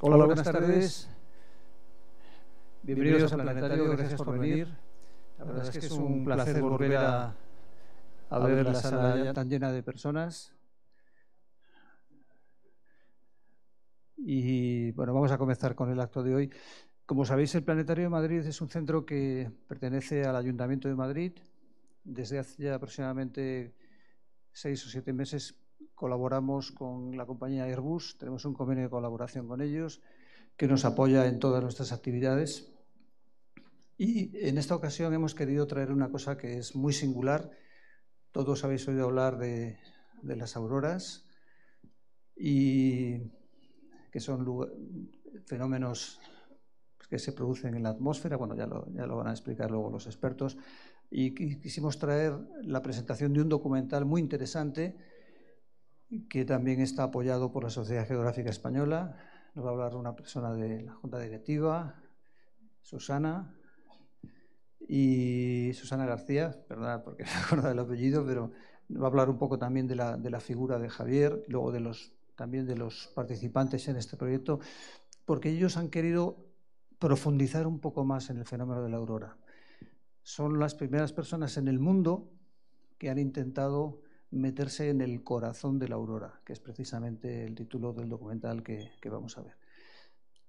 Hola, buenas, tardes. Bienvenidos al planetario, gracias por venir. La verdad es que es un placer volver a, ver la sala tan llena de personas. Y bueno, vamos a comenzar con el acto de hoy. Como sabéis, el Planetario de Madrid es un centro que pertenece al Ayuntamiento de Madrid. Desde hace ya aproximadamente seis o siete meses colaboramos con la compañía Airbus, tenemos un convenio de colaboración con ellos que nos apoya en todas nuestras actividades. Y en esta ocasión hemos querido traer una cosa que es muy singular. Todos habéis oído hablar de, las auroras y que son fenómenos que se producen en la atmósfera, bueno, ya lo, ya lo van a explicar luego los expertos, y quisimos traer la presentación de un documental muy interesante que también está apoyado por la Sociedad Geográfica Española. Nos va a hablar una persona de la Junta Directiva, Susana, y Susana García, perdón porque me acuerdo del apellido, pero va a hablar un poco también de la, de la figura de Javier, luego de los, también de los participantes en este proyecto, porque ellos han querido profundizar un poco más en el fenómeno de la aurora. Son las primeras personas en el mundo que han intentado meterse en el corazón de la aurora, que es precisamente el título del documental que, vamos a ver.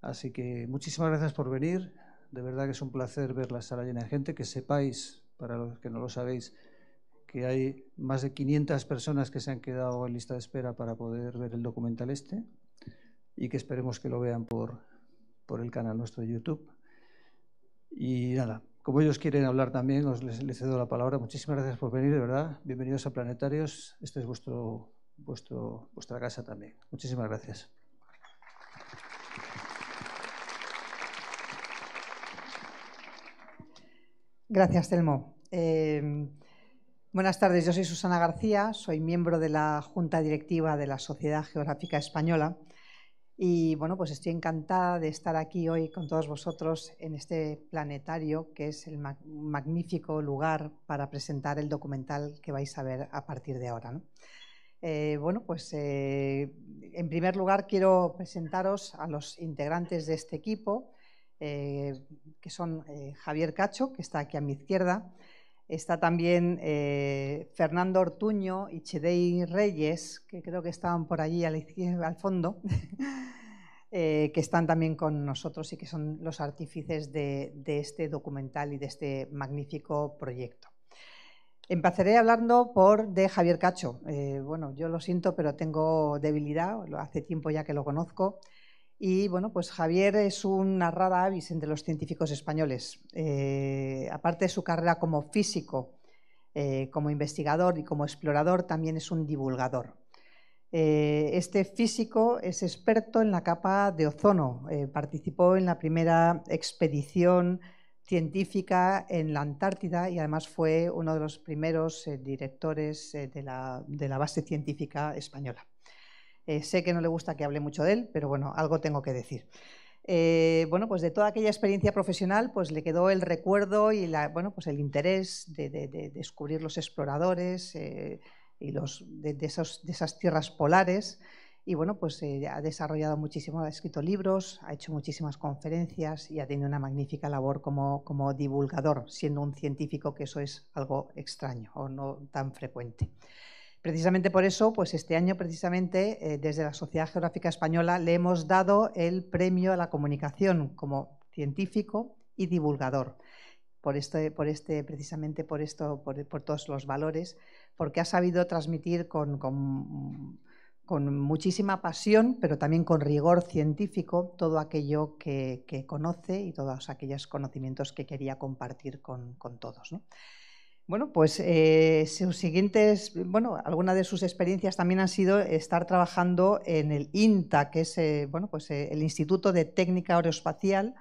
Así que muchísimas gracias por venir. De verdad que es un placer ver la sala llena de gente. Que sepáis, para los que no lo sabéis, que hay más de 500 personas que se han quedado en lista de espera para poder ver el documental este y que esperemos que lo vean por, por el canal nuestro de YouTube. Y nada, como ellos quieren hablar también, os les, cedo la palabra. Muchísimas gracias por venir, de verdad. Bienvenidos a Planetarios. Esta es vuestro, vuestro, vuestra casa también. Muchísimas gracias. Gracias, Telmo. Eh, buenas tardes, yo soy Susana García, soy miembro de la Junta Directiva de la Sociedad Geográfica Española y bueno, pues estoy encantada de estar aquí hoy con todos vosotros en este planetario, que es el magnífico lugar para presentar el documental que vais a ver a partir de ahora. Eh, bueno, pues eh, en primer lugar quiero presentaros a los integrantes de este equipo, eh, que son Javier Cacho, que está aquí a mi izquierda, Está también Fernando Ortuño y Chedei Reyes, que creo que estaban por allí al, al fondo. Eh, que están también con nosotros y que son los artífices de, este documental y de este magnífico proyecto. Empezaré hablando por de Javier Cacho. Eh, bueno, yo lo siento, pero tengo debilidad, hace tiempo ya que lo conozco. Y bueno, pues Javier es una rara avis entre los científicos españoles. Eh, aparte de su carrera como físico, como investigador y como explorador, también es un divulgador. Eh, este físico es experto en la capa de ozono. Eh, participó en la primera expedición científica en la Antártida y además fue uno de los primeros eh, directores de la, base científica española. Sé que no le gusta que hable mucho de él, pero bueno, algo tengo que decir. bueno, pues de toda aquella experiencia profesional, pues le quedó el recuerdo y bueno, pues el interés de, de descubrir los exploradores, y los, de, esas tierras polares. Y bueno, pues eh, ha desarrollado muchísimo, ha escrito libros, ha hecho muchísimas conferencias y ha tenido una magnífica labor como divulgador, siendo un científico que eso es algo extraño o no tan frecuente. Precisamente por eso, pues este año, precisamente, eh, desde la Sociedad Geográfica Española le hemos dado el premio a la comunicación como científico y divulgador. Por este, este, precisamente por esto, por todos los valores porque ha sabido transmitir con, muchísima pasión, pero también con rigor científico, todo aquello que, conoce y todos aquellos conocimientos que quería compartir con, todos. Bueno, pues eh, sus siguientes, bueno, algunas de sus experiencias también han sido estar trabajando en el INTA, que es eh, bueno, pues, eh, el Instituto de Técnica Aeroespacial,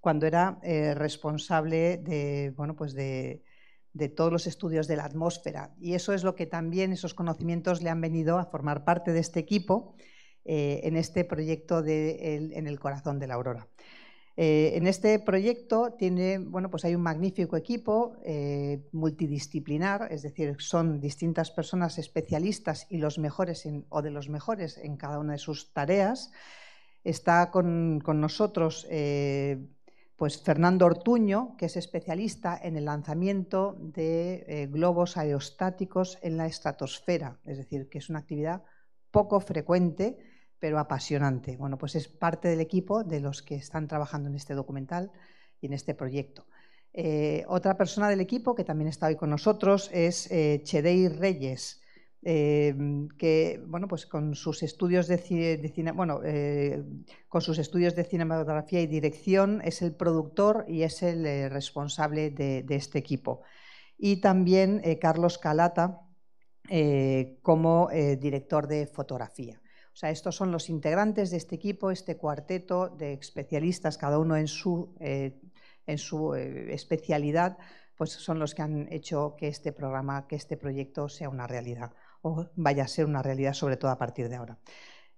cuando era responsable de, bueno, pues de, todos los estudios de la atmósfera. Y eso es lo que también esos conocimientos le han venido a formar parte de este equipo en este proyecto de en el corazón de la aurora. Eh, en este proyecto tiene, bueno, pues hay un magnífico equipo eh, multidisciplinar, es decir, son distintas personas especialistas y los mejores o de los mejores en cada una de sus tareas. Está con, nosotros eh, pues Fernando Ortuño, que es especialista en el lanzamiento de globos aerostáticos en la estratosfera, es decir, que es una actividad poco frecuente, pero apasionante. Bueno, pues es parte del equipo de los que están trabajando en este documental y en este proyecto. Eh, otra persona del equipo que también está hoy con nosotros es eh, Chedei Reyes, eh, que bueno, pues con sus estudios de, bueno, con sus estudios de cinematografía y dirección es el productor y es el responsable de, este equipo. Y también Carlos Calata como director de fotografía. Estos son los integrantes de este equipo, este cuarteto de especialistas, cada uno en su en su eh, especialidad, pues son los que han hecho que este programa, que este proyecto sea una realidad o vaya a ser una realidad, sobre todo a partir de ahora.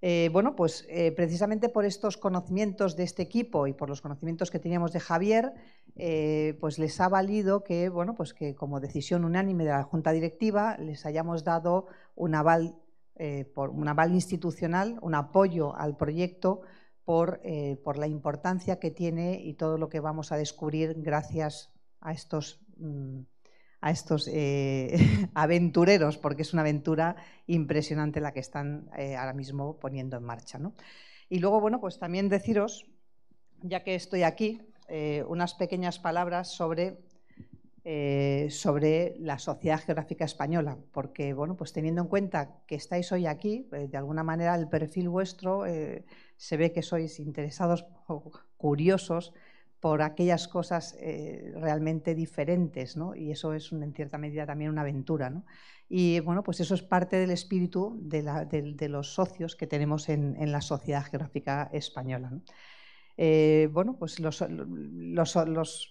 Eh, bueno, pues eh, precisamente por estos conocimientos de este equipo y por los conocimientos que teníamos de Javier, pues les ha valido que, bueno, pues que como decisión unánime de la Junta Directiva les hayamos dado un aval, por, un aval institucional, un apoyo al proyecto eh, por, la importancia que tiene y todo lo que vamos a descubrir gracias a estos, mm, a estos eh, aventureros, porque es una aventura impresionante la que están eh, ahora mismo poniendo en marcha. Y luego, bueno, pues también deciros, ya que estoy aquí, unas pequeñas palabras sobre sobre la Sociedad Geográfica Española, porque bueno, pues teniendo en cuenta que estáis hoy aquí, de alguna manera el perfil vuestro se ve que sois interesados curiosos por aquellas cosas eh, realmente diferentes, ¿no? Y eso es en cierta medida también una aventura, ¿no? Y bueno, pues eso es parte del espíritu de, los socios que tenemos en, la Sociedad Geográfica Española. Eh, bueno, pues los,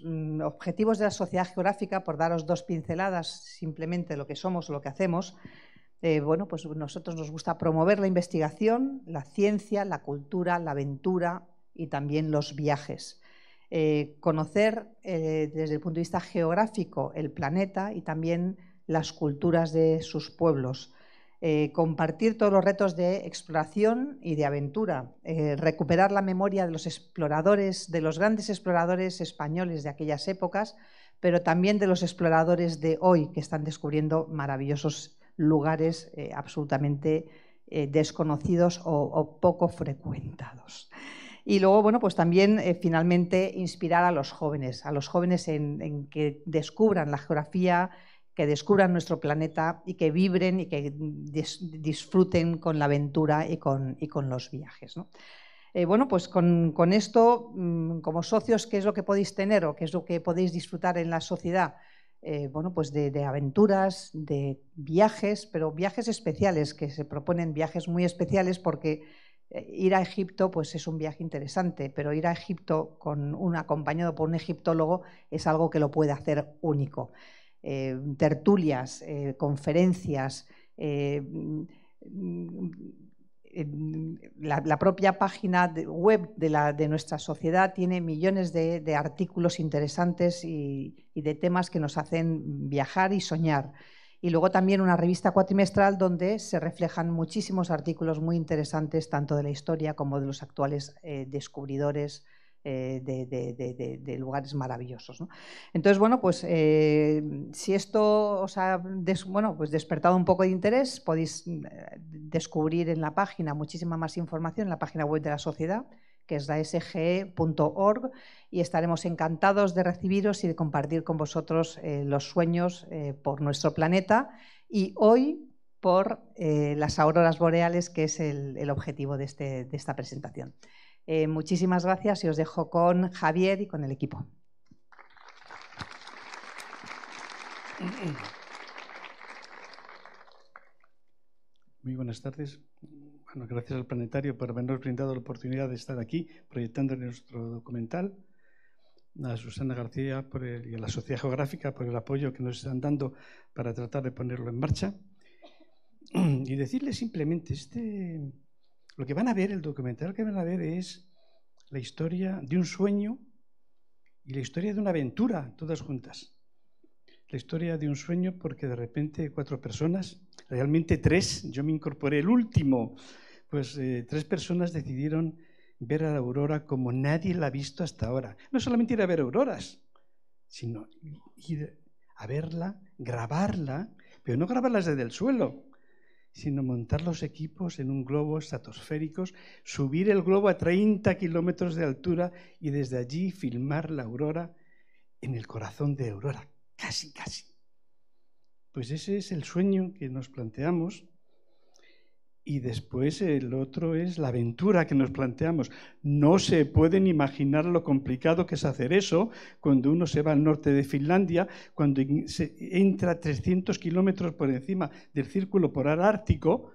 mm, objetivos de la Sociedad Geográfica, por daros dos pinceladas simplemente lo que somos, lo que hacemos, eh, bueno, pues nosotros nos gusta promover la investigación, la ciencia, la cultura, la aventura y también los viajes. Eh, conocer desde el punto de vista geográfico el planeta y también las culturas de sus pueblos. Compartir todos los retos de exploración y de aventura. recuperar la memoria de los exploradores, de los grandes exploradores españoles de aquellas épocas, pero también de los exploradores de hoy que están descubriendo maravillosos lugares eh, absolutamente eh, desconocidos o, poco frecuentados. Y luego, bueno, pues también eh, finalmente inspirar a los jóvenes, a los jóvenes en, que descubran la geografía, que descubran nuestro planeta y que vibren y que disfruten con la aventura y con, y con los viajes. bueno, pues con, con esto, mm, como socios, ¿qué es lo que podéis tener o qué es lo que podéis disfrutar en la sociedad? Eh, bueno, pues de, aventuras, de viajes, pero viajes especiales, que se proponen viajes muy especiales porque eh, ir a Egipto pues es un viaje interesante, pero ir a Egipto con un acompañado por un egiptólogo es algo que lo puede hacer único. Eh, tertulias, conferencias, la, propia página web de, nuestra sociedad tiene millones de, artículos interesantes y, de temas que nos hacen viajar y soñar. Y luego también una revista cuatrimestral donde se reflejan muchísimos artículos muy interesantes, tanto de la historia como de los actuales eh, descubridores eh, de, lugares maravillosos. Entonces, bueno, pues eh, si esto os ha bueno, pues despertado un poco de interés, podéis eh, descubrir en la página muchísima más información en la página web de la sociedad que es la sge.org y estaremos encantados de recibiros y de compartir con vosotros los sueños por nuestro planeta y hoy por las auroras boreales, que es el, objetivo este, de esta presentación. Eh, muchísimas gracias y os dejo con Javier y con el equipo. Muy buenas tardes. Bueno, gracias al Planetario por habernos brindado la oportunidad de estar aquí proyectando nuestro documental. A Susana García y a la Sociedad Geográfica por el apoyo que nos están dando para tratar de ponerlo en marcha. Y decirles simplemente, este, lo que van a ver, el documental que van a ver es la historia de un sueño y la historia de una aventura, todas juntas. La historia de un sueño porque de repente cuatro personas, realmente tres, yo me incorporé el último, pues eh, tres personas decidieron ver a la aurora como nadie la ha visto hasta ahora. No solamente ir a ver auroras, sino ir a verla, grabarla, pero no grabarlas desde el suelo, sino montar los equipos en un globo estratosféricos, subir el globo a 30 kilómetros de altura y desde allí filmar la aurora en el corazón de Aurora. Casi, casi. Pues ese es el sueño que nos planteamos. Y después el otro es la aventura que nos planteamos. No se pueden imaginar lo complicado que es hacer eso cuando uno se va al norte de Finlandia, cuando se entra 300 kilómetros por encima del círculo polar ártico,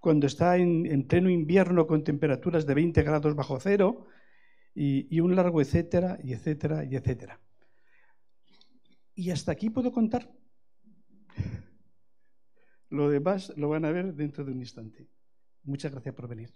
cuando está en, pleno invierno con temperaturas de 20 grados bajo cero, y, y un largo etcétera, y etcétera, y etcétera. Y hasta aquí puedo contar. Lo demás lo van a ver dentro de un instante. Muchas gracias por venir.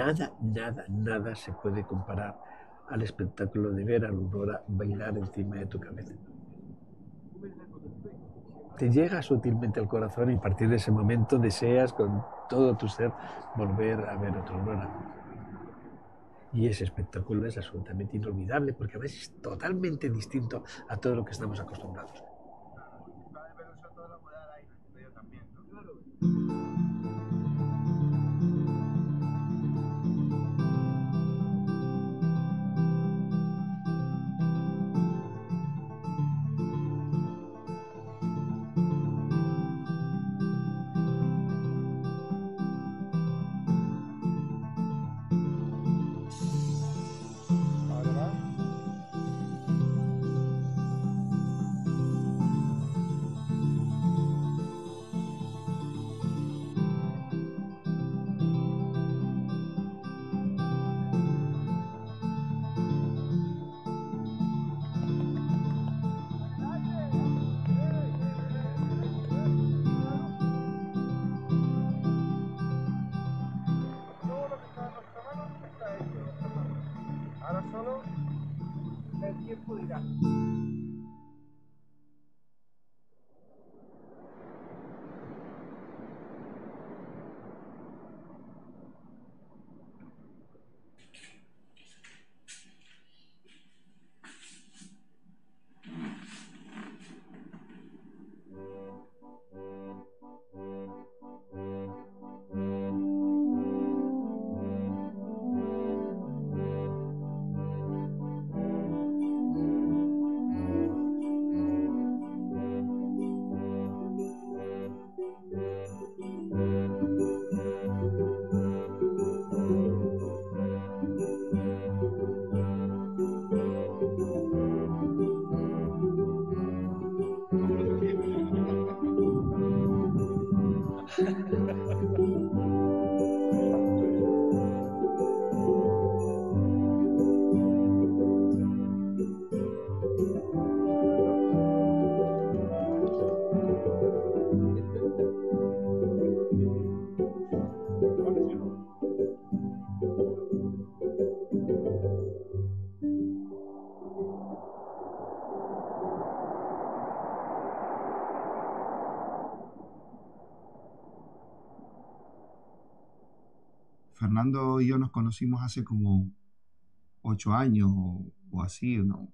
Nada, nada, nada se puede comparar al espectáculo de ver a aurora bailar encima de tu cabeza. Te llega sutilmente al corazón y a partir de ese momento deseas con todo tu ser volver a ver otra aurora. Y ese espectáculo es absolutamente inolvidable porque a veces es totalmente distinto a todo lo que estamos acostumbrados. Conocimos hace como ocho años o, así, ¿no?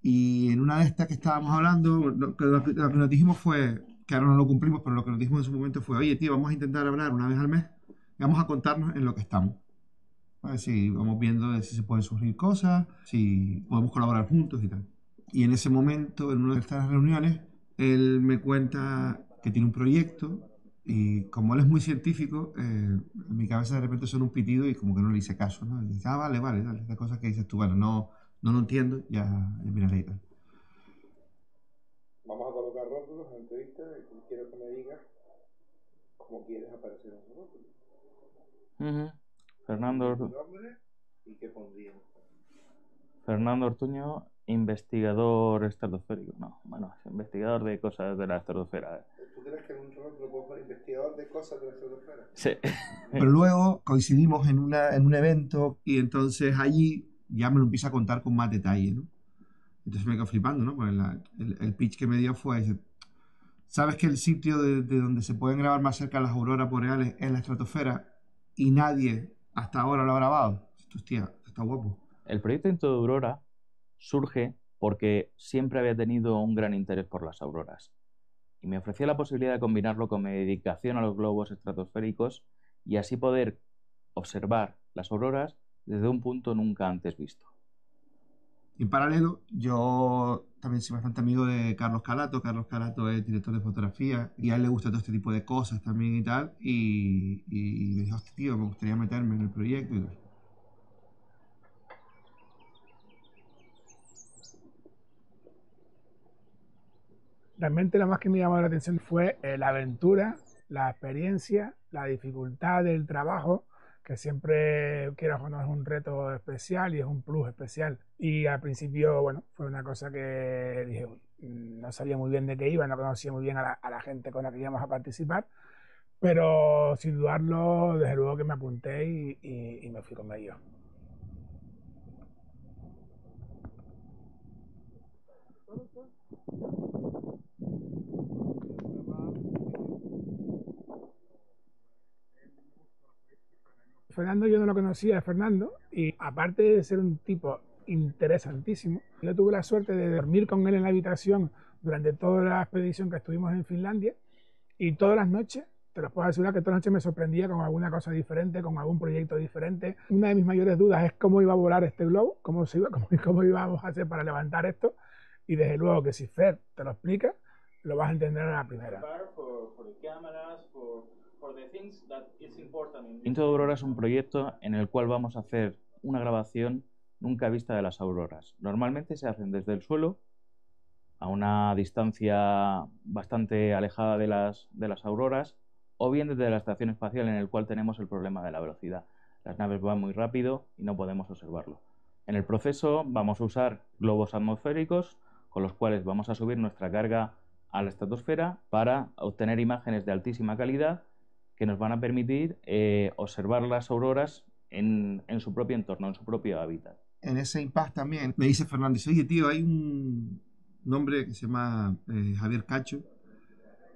Y en una de estas que estábamos hablando, lo que, nos dijimos fue, que ahora no lo cumplimos, pero lo que nos dijimos en su momento fue, oye, tío, vamos a intentar hablar una vez al mes y vamos a contarnos en lo que estamos. A ver si vamos viendo si se pueden surgir cosas, si podemos colaborar juntos y tal. Y en ese momento, en una de estas reuniones, él me cuenta que tiene un proyecto Y como él es muy científico, eh, en mi cabeza de repente suena un pitido y como que no le hice caso, ¿no? Y dice, ah, vale, vale, dale, esta cosa que dices tú, bueno, no, no lo entiendo, ya, ya miraré y tal. Vamos a colocar rótulos en la entrevista y quiero que me digas cómo quieres aparecer en esos rótulos. Ujú. Fernando, Tu Or- nombre y qué pondrías. Fernando Ortuño, investigador estratosférico. No, bueno, investigador de cosas de la estratosfera. ¿Tú crees que un rótulo puedo poner investigador de cosas de la estratosfera? Sí. Pero luego coincidimos en, una, en un evento y entonces allí ya me lo empieza a contar con más detalle, ¿no? Entonces me quedo flipando, ¿no? Porque la- el, el pitch que me dio fue, dice, ¿sabes que el sitio de, de donde se pueden grabar más cerca las auroras boreales es la estratosfera y nadie hasta ahora lo ha grabado? Hostia, esto está guapo. El proyecto Into de Aurora surge porque siempre había tenido un gran interés por las auroras y me ofreció la posibilidad de combinarlo con mi dedicación a los globos estratosféricos y así poder observar las auroras desde un punto nunca antes visto. En paralelo, yo también soy bastante amigo de Carlos Calato. Carlos Calato es director de fotografía y a él le gusta todo este tipo de cosas también y tal. Y, y me dijo, tío, me gustaría meterme en el proyecto y tal. Realmente lo más que me llamó la atención fue eh, la aventura, la experiencia, la dificultad del trabajo, que siempre, quiero o es un reto especial y es un plus especial. Y al principio, bueno, fue una cosa que dije, mm, no sabía muy bien de qué iba, no conocía muy bien a la, gente con la que íbamos a participar, pero sin dudarlo, desde luego que me apunté y, y- y me fui con ellos. Fernando yo no lo conocía de Fernando y aparte de ser un tipo interesantísimo, yo tuve la suerte de dormir con él en la habitación durante toda la expedición que estuvimos en Finlandia y todas las noches, te los puedo asegurar que todas las noches me sorprendía con alguna cosa diferente, con algún proyecto diferente. Una de mis mayores dudas es cómo iba a volar este globo, cómo, se iba, cómo, íbamos a hacer para levantar esto y desde luego que si Fer te lo explica, lo vas a entender a la primera. Into de Aurora es un proyecto en el cual vamos a hacer una grabación nunca vista de las auroras. Normalmente se hacen desde el suelo a una distancia bastante alejada de las, de las auroras o bien desde la estación espacial en el cual tenemos el problema de la velocidad. Las naves van muy rápido y no podemos observarlo. En el proceso vamos a usar globos atmosféricos con los cuales vamos a subir nuestra carga a la estratosfera para obtener imágenes de altísima calidad que nos van a permitir eh, observar las auroras en, en su propio entorno, en su propio hábitat. En ese impasse también me dice Fernández, oye tío, hay un, hombre que se llama eh, Javier Cacho,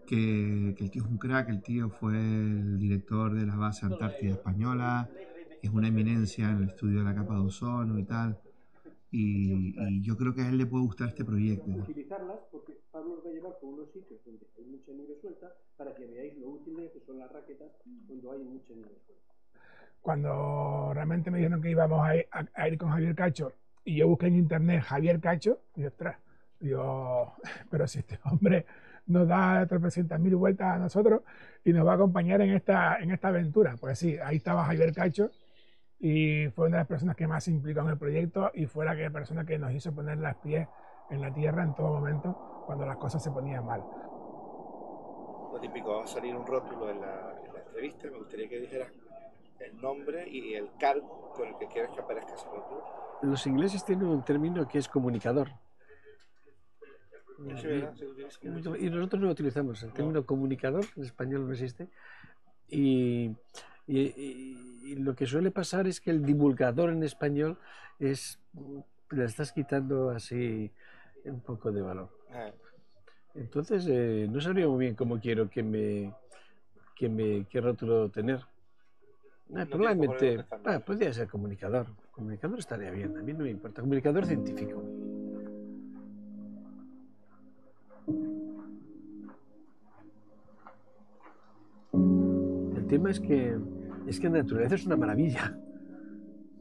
que, que el tío es un crack, el tío fue el director de la base Antártida Española, es una eminencia en el estudio de la capa de ozono y tal. Y, y yo creo que a él le puede gustar este proyecto. utilizarlas porque Pablo os va a llevar por unos sitios donde hay mucha nieve suelta para que veáis lo útiles que son las raquetas cuando hay mucha nieve suelta. Cuando realmente me dijeron que íbamos a ir, a- a ir con Javier Cacho y yo busqué en internet Javier Cacho, y ostras, digo, pero si este hombre nos da 300.000 vueltas a nosotros y nos va a acompañar en esta, en esta aventura. Pues sí, ahí estaba Javier Cacho y fue una de las personas que más se implicó en el proyecto y fue la que, persona que nos hizo poner las pies en la tierra en todo momento cuando las cosas se ponían mal. Lo típico, va a salir un rótulo en la, en la entrevista. Me gustaría que dijeras el nombre y el cargo con el que quieres que aparezca ese rótulo. Los ingleses tienen un término que es comunicador. Y nosotros no utilizamos el término comunicador, en español no existe. Y, y- y- y lo que suele pasar es que el divulgador en español es le estás quitando así un poco de valor. Ah, Entonces eh, no sabría muy bien cómo quiero que me que me qué rótulo tener. Ah, No probablemente ah, podría ser comunicador. Comunicador estaría bien, a mí no me importa. Comunicador científico. El tema es que es que la naturaleza es una maravilla.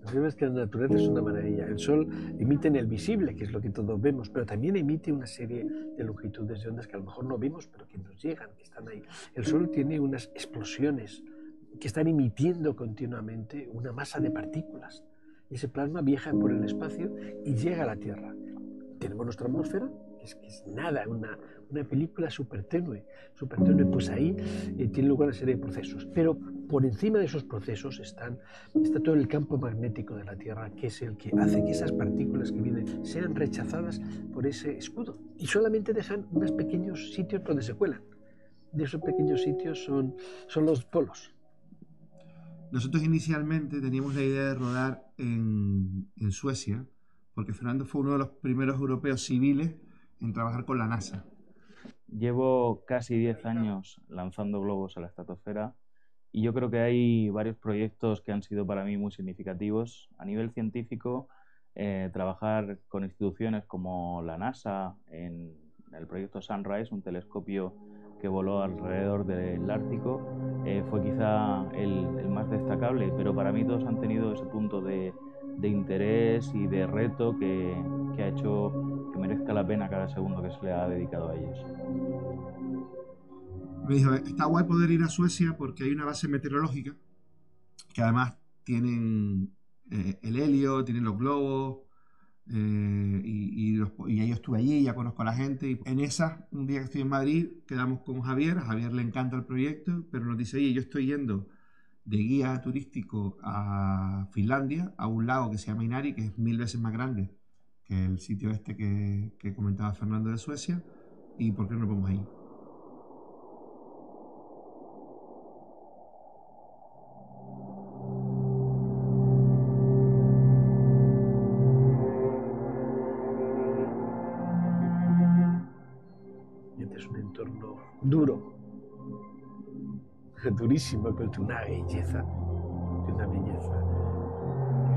Sabes que la naturaleza es una maravilla. El Sol emite en el visible, que es lo que todos vemos, pero también emite una serie de longitudes de ondas que a lo mejor no vemos, pero que nos llegan, que están ahí. El Sol tiene unas explosiones que están emitiendo continuamente una masa de partículas. Ese plasma viaja por el espacio y llega a la Tierra. Tenemos nuestra atmósfera, es, que es nada, una, una película súper tenue, súper tenue, pues ahí eh, tiene lugar una serie de procesos. Pero por encima de esos procesos están, está todo el campo magnético de la Tierra, que es el que hace que esas partículas que vienen sean rechazadas por ese escudo. Y solamente dejan unos pequeños sitios donde se cuelan. De esos pequeños sitios son, son los polos. Nosotros inicialmente teníamos la idea de rodar en, en Suecia, porque Fernando fue uno de los primeros europeos civiles en trabajar con la NASA. Llevo casi 10 años lanzando globos a la estratosfera y yo creo que hay varios proyectos que han sido para mí muy significativos. A nivel científico, eh, trabajar con instituciones como la NASA en el proyecto Sunrise, un telescopio que voló alrededor del Ártico, eh, fue quizá el, el, más destacable, pero para mí todos han tenido ese punto de, de interés y de reto que, que ha hecho que merezca la pena cada segundo que se le ha dedicado a ellos. Me dijo, está guay poder ir a Suecia porque hay una base meteorológica que además tienen eh, el helio, tienen los globos, eh, y, yo estuve allí, ya conozco a la gente. Y en esa, un día que estoy en Madrid, quedamos con Javier. A Javier le encanta el proyecto, pero nos dice, oye, yo estoy yendo de guía turístico a Finlandia, a un lago que se llama Inari, que es mil veces más grande que el sitio este que, que comentaba Fernando de Suecia. ¿Y por qué no vamos ahí? Duro, durísimo, pero de una belleza, de una belleza.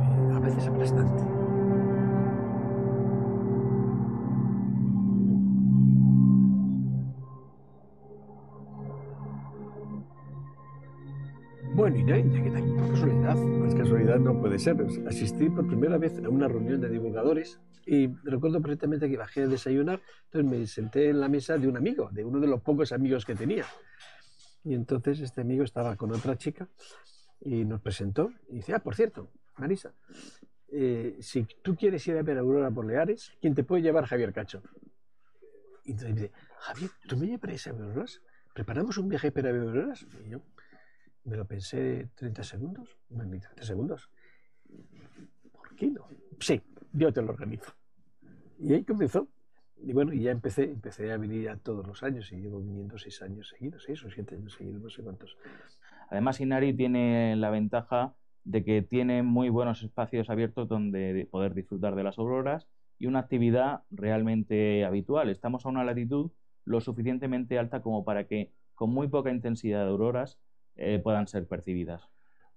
Eh, a veces aplastante. Tal, por casualidad, casualidad no puede ser. Asistí por primera vez a una reunión de divulgadores y recuerdo perfectamente que bajé a desayunar, entonces me senté en la mesa de un amigo, de uno de los pocos amigos que tenía. Y entonces este amigo estaba con otra chica y nos presentó y dice, ah, por cierto, Marisa, eh, si tú quieres ir a ver a Aurora Borealis, ¿quién te puede llevar? Javier Cacho. Y entonces me dice, Javier, ¿tú me llevarías a ver auroras? ¿Preparamos un viaje para ver auroras? Y yo me lo pensé 30 segundos, ni 30 segundos. ¿Por qué no? Sí, yo te lo organizo. Y ahí comenzó. Y bueno, y ya empecé, empecé a venir a todos los años y llevo viniendo seis años seguidos, seis o siete años seguidos, no sé cuántos. Además, Inari tiene la ventaja de que tiene muy buenos espacios abiertos donde poder disfrutar de las auroras y una actividad realmente habitual. Estamos a una latitud lo suficientemente alta como para que con muy poca intensidad de auroras eh, puedan ser percibidas.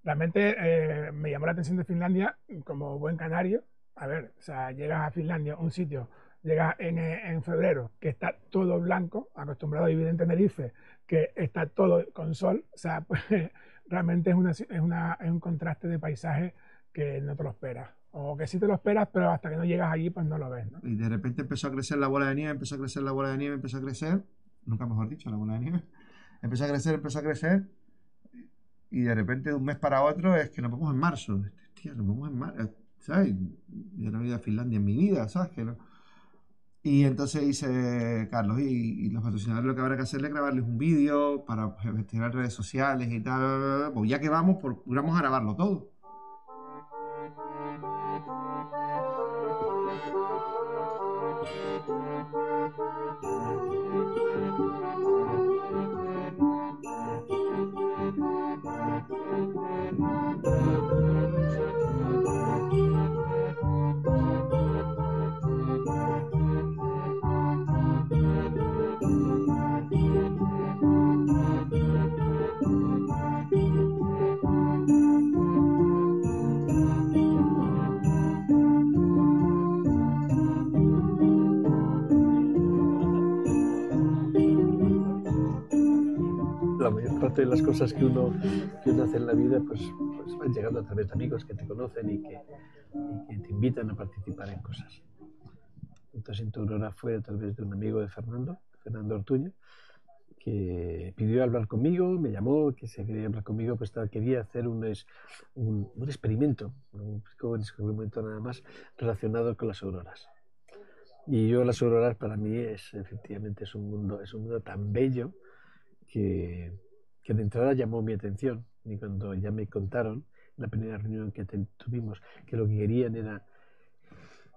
Realmente eh, me llamó la atención de Finlandia como buen canario. A ver, o sea, llegas a Finlandia, un sitio llega en, en, febrero, que está todo blanco, acostumbrado a vivir en Tenerife, que está todo con sol, o sea, pues, realmente es, una, es, una, es un contraste de paisaje que no te lo esperas. O que sí te lo esperas, pero hasta que no llegas allí, pues no lo ves. ¿no? Y de repente empezó a crecer la bola de nieve, empezó a crecer la bola de nieve, empezó a crecer, nunca mejor dicho, la bola de nieve, empezó a crecer, empezó a crecer, y de repente de un mes para otro es que nos vamos en marzo. Tía, nos vamos en marzo, ¿sabes? Yo no he ido a Finlandia en mi vida, ¿sabes? Que no? Y entonces dice Carlos, y, y, los patrocinadores lo que habrá que hacerle es grabarles un vídeo para gestionar redes sociales y tal. Pues ya que vamos, pues vamos a grabarlo todo. Las cosas que uno, que uno hace en la vida, pues, pues van llegando a través de amigos que te conocen y que, y que te invitan a participar en cosas. Entonces, en Aurora fue a través de un amigo de Fernando, Fernando Ortuño, que pidió hablar conmigo, me llamó, que se quería hablar conmigo, pues quería hacer un, es- un, un experimento, un experimento nada más relacionado con las auroras. Y yo las auroras para mí es efectivamente es un mundo, es un mundo tan bello que, que de entrada llamó mi atención. Y cuando ya me contaron, la primera reunión que tuvimos, que lo que querían era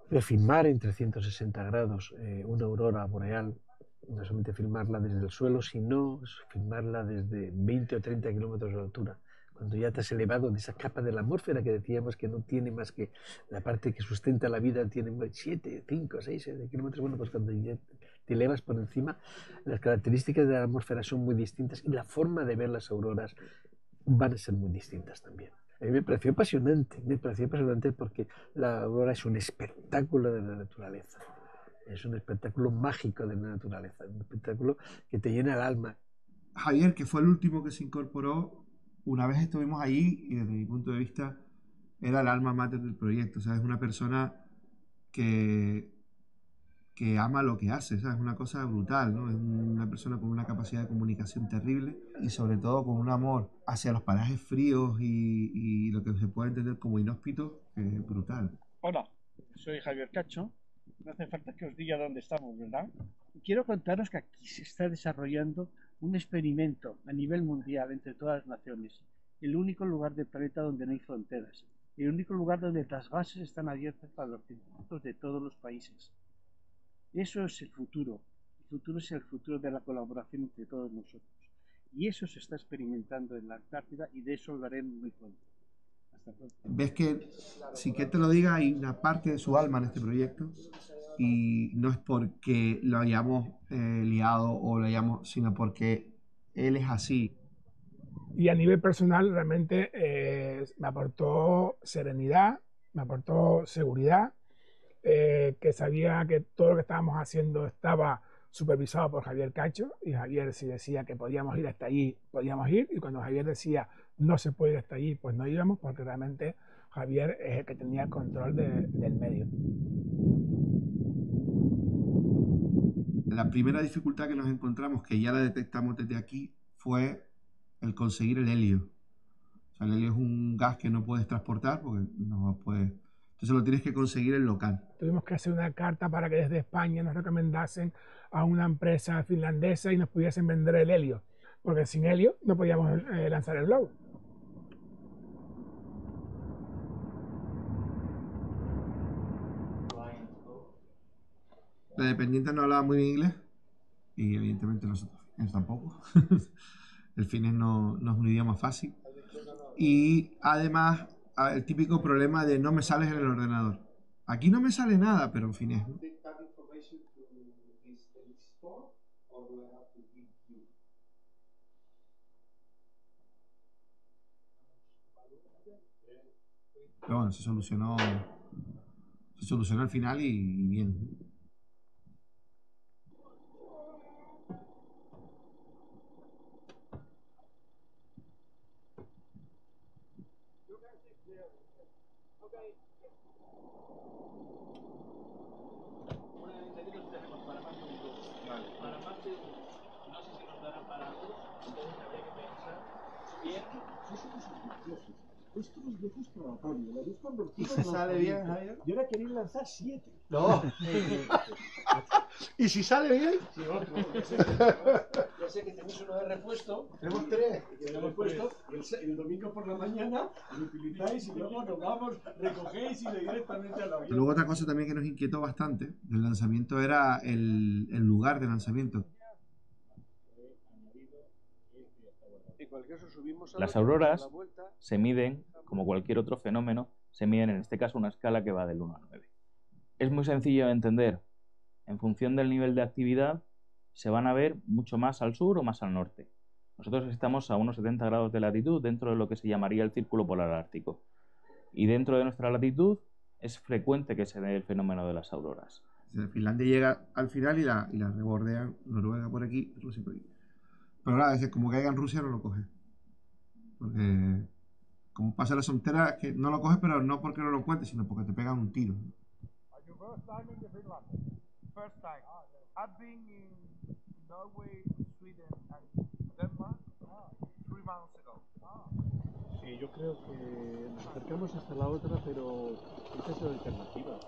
era filmar en 360 grados eh, una aurora boreal, no solamente filmarla desde el suelo, sino filmarla desde 20 o 30 kilómetros de altura. Cuando ya te has elevado de esa capa de la atmósfera que decíamos que no tiene más que la parte que sustenta la vida, tiene 7, 5, 6 kilómetros. Bueno, pues cuando ya te elevas por encima, las características de la atmósfera son muy distintas y la forma de ver las auroras van a ser muy distintas también. A mí me pareció apasionante, me pareció apasionante porque la aurora es un espectáculo de la naturaleza, es un espectáculo mágico de la naturaleza, un espectáculo que te llena el alma. Javier, que fue el último que se incorporó, una vez estuvimos ahí y desde mi punto de vista era el alma mater del proyecto. O sea, es una persona que, que ama lo que hace, ¿sabes? Es una cosa brutal, ¿no? Es una persona con una capacidad de comunicación terrible y sobre todo con un amor hacia los parajes fríos y, y lo que se puede entender como inhóspito, que es brutal. Hola, soy Javier Cacho. No hace falta que os diga dónde estamos, ¿verdad? Quiero contaros que aquí se está desarrollando un experimento a nivel mundial entre todas las naciones. El único lugar del planeta donde no hay fronteras. El único lugar donde las bases están abiertas para los científicos de todos los países. Eso es el futuro. El futuro es el futuro de la colaboración entre todos nosotros. Y eso se está experimentando en la Antártida y de eso hablaremos muy pronto. Ves que, sin que te lo diga, hay una parte de su alma en este proyecto y no es porque lo hayamos eh, liado o lo hayamos, sino porque él es así. Y a nivel personal, realmente eh, me aportó serenidad, me aportó seguridad, eh, que sabía que todo lo que estábamos haciendo estaba supervisado por Javier Cacho y Javier si decía que podíamos ir hasta allí, podíamos ir y cuando Javier decía no se puede ir hasta allí, pues no íbamos porque realmente Javier es el que tenía control de- del medio. La primera dificultad que nos encontramos, que ya la detectamos desde aquí, fue el conseguir el helio. O sea, el helio es un gas que no puedes transportar porque no puedes. Entonces lo tienes que conseguir en local. Tuvimos que hacer una carta para que desde España nos recomendasen a una empresa finlandesa y nos pudiesen vender el helio, porque sin helio no podíamos eh, lanzar el globo. La dependiente no hablaba muy bien inglés y evidentemente nosotros tampoco. el fines no, es un idioma fácil. Y además el típico problema de no me sales en el ordenador. Aquí no me sale nada, pero en fines. ¿no? Pero bueno, se solucionó. Se solucionó al final y bien. Esto es ¿Y convertido si en sale bien, Javier? Yo ahora quería lanzar siete. No. ¿Y si sale bien? Sí, otro. Ya sé, ya sé que tenéis uno de repuesto. Tenemos tres. De repuesto. El, domingo por la mañana lo utilizáis y luego nos vamos, recogéis y directamente al avión. Luego otra cosa también que nos inquietó bastante del lanzamiento era el, el lugar de lanzamiento. En cualquier caso, subimos a Las la- auroras a se miden, como cualquier otro fenómeno, se miden en este caso una escala que va del 1 al 9. Es muy sencillo de entender. En función del nivel de actividad, se van a ver mucho más al sur o más al norte. Nosotros estamos a unos 70 grados de latitud dentro de lo que se llamaría el círculo polar ártico. Y dentro de nuestra latitud es frecuente que se dé el fenómeno de las auroras. O sea, Finlandia llega al final y la, y la rebordean Noruega por aquí, Rusia por aquí. Pero nada, es como caiga en Rusia no lo coge. Porque como pasa la soltera, es que no lo coges, pero no porque no lo encuentres, sino porque te pegan un tiro. First time in the Finland. First time. I've been in Norway, Sweden, and Denmark three months ago. Sí, yo creo que nos acercamos hasta la otra, pero esa es la alternativa.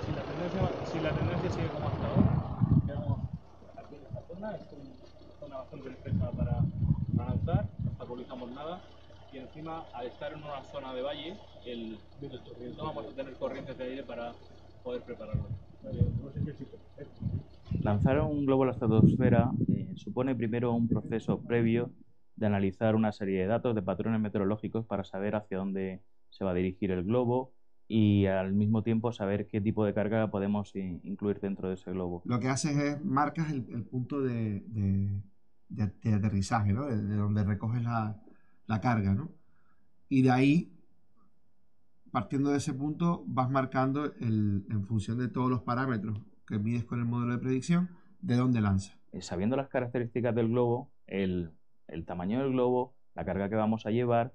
Si la tendencia, si la tendencia sigue como hasta ahora, quedamos aquí en esta zona, es una zona bastante perfecta para, para lanzar, no obstaculizamos nada. Y encima al estar en una zona de valle, el, no vamos a tener corrientes de aire para poder prepararlo. Lanzar un globo a la estratosfera eh, supone primero un proceso previo de analizar una serie de datos de patrones meteorológicos para saber hacia dónde se va a dirigir el globo y al mismo tiempo saber qué tipo de carga podemos incluir dentro de ese globo. Lo que haces es marcas el, el punto de, de- de- de aterrizaje, ¿no? De, de donde recoges la, la carga, ¿no? Y de ahí, partiendo de ese punto, vas marcando el- en función de todos los parámetros que mides con el modelo de predicción, de dónde lanza. Eh, Sabiendo las características del globo, el, el tamaño del globo, la carga que vamos a llevar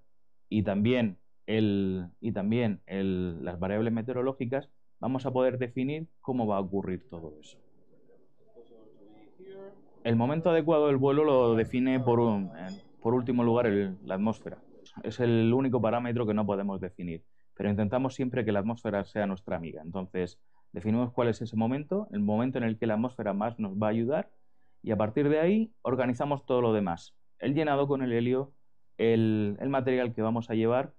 y también, el, y también el- las variables meteorológicas, vamos a poder definir cómo va a ocurrir todo eso. El momento adecuado del vuelo lo define por, un- en- por último lugar el- la atmósfera. Es el único parámetro que no podemos definir, pero intentamos siempre que la atmósfera sea nuestra amiga. Entonces, definimos cuál es ese momento, el momento en el que la atmósfera más nos va a ayudar y a partir de ahí organizamos todo lo demás. El llenado con el helio, el, el material que vamos a llevar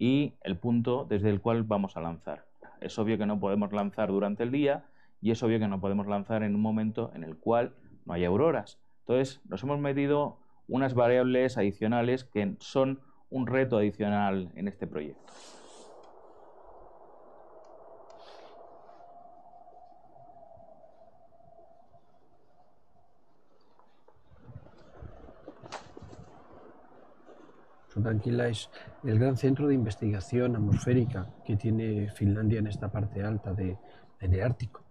y el punto desde el cual vamos a lanzar. Es obvio que no podemos lanzar durante el día y es obvio que no podemos lanzar en un momento en el cual no hay auroras. Entonces, nos hemos metido unas variables adicionales que son un reto adicional en este proyecto. Tranquila es el gran centro de investigación atmosférica que tiene Finlandia en esta parte alta de, Ártico.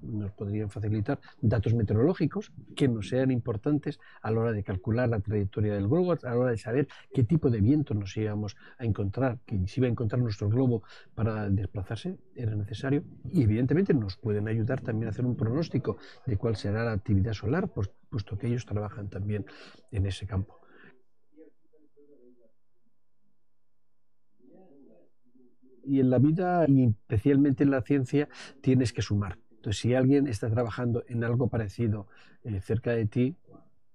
Nos podrían facilitar datos meteorológicos que nos sean importantes a la hora de calcular la trayectoria del globo, a la hora de saber qué tipo de viento nos íbamos a encontrar, que si iba a encontrar nuestro globo para desplazarse, era necesario. Y evidentemente nos pueden ayudar también a hacer un pronóstico de cuál será la actividad solar, pues, puesto que ellos trabajan también en ese campo. Y en la vida y especialmente en la ciencia tienes que sumar. Entonces, si alguien está trabajando en algo parecido eh, cerca de ti,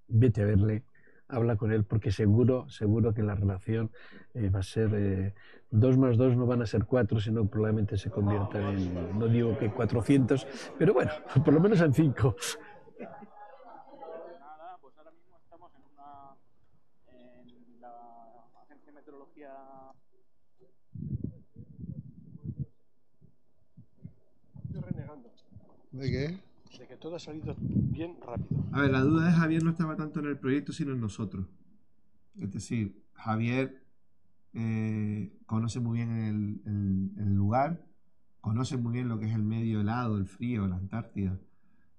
vete a verle, habla con él, porque seguro, seguro que la relación eh, va a ser eh, dos más dos no van a ser cuatro, sino probablemente se conviertan en, no digo que 400, pero bueno, por lo menos en cinco. Nada, pues ahora mismo estamos en una en la agencia de meteorología Estoy renegando ¿De qué? de que todo ha salido bien rápido. A ver, la duda de Javier no estaba tanto en el proyecto, sino en nosotros. Es decir, Javier eh, conoce muy bien el, el- el lugar, conoce muy bien lo que es el medio helado, el frío, la Antártida,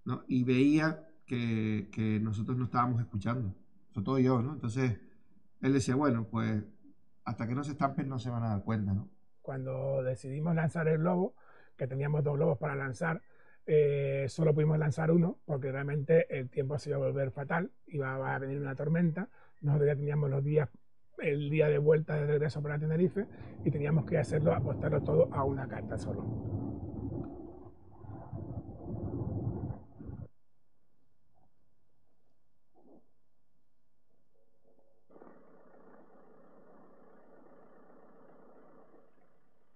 ¿no? Y veía que, que nosotros no estábamos escuchando, sobre todo yo, ¿no? Entonces, él decía, bueno, pues hasta que no se estampen no se van a dar cuenta, ¿no? Cuando decidimos lanzar el globo, que teníamos dos globos para lanzar, eh, solo pudimos lanzar uno porque realmente el tiempo se iba a volver fatal, iba a venir una tormenta, nosotros ya teníamos los días, el día de vuelta de regreso para Tenerife y teníamos que hacerlo, apostarlo todo a una carta solo.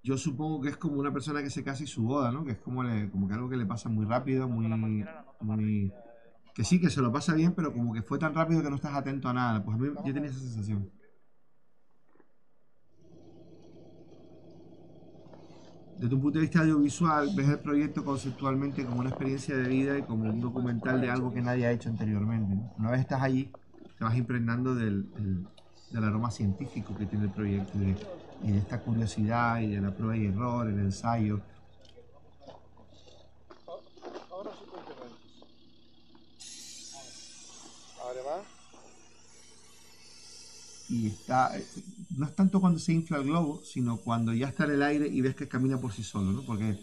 Yo supongo que es como una persona que se casa y su boda, ¿no? Que es como, le- como que algo que le pasa muy rápido, muy, muy... Que sí, que se lo pasa bien, pero como que fue tan rápido que no estás atento a nada. Pues a mí yo tenía esa sensación. Desde un punto de vista audiovisual, ves el proyecto conceptualmente como una experiencia de vida y como un documental de algo que nadie ha hecho anteriormente. ¿no? Una vez estás allí, te vas impregnando del, el- del aroma científico que tiene el proyecto y de, y de esta curiosidad y de la prueba y error, el ensayo. Ahora sí Ahora va. Y está, eh, no es tanto cuando se infla el globo, sino cuando ya está en el aire y ves que camina por sí solo, ¿no? Porque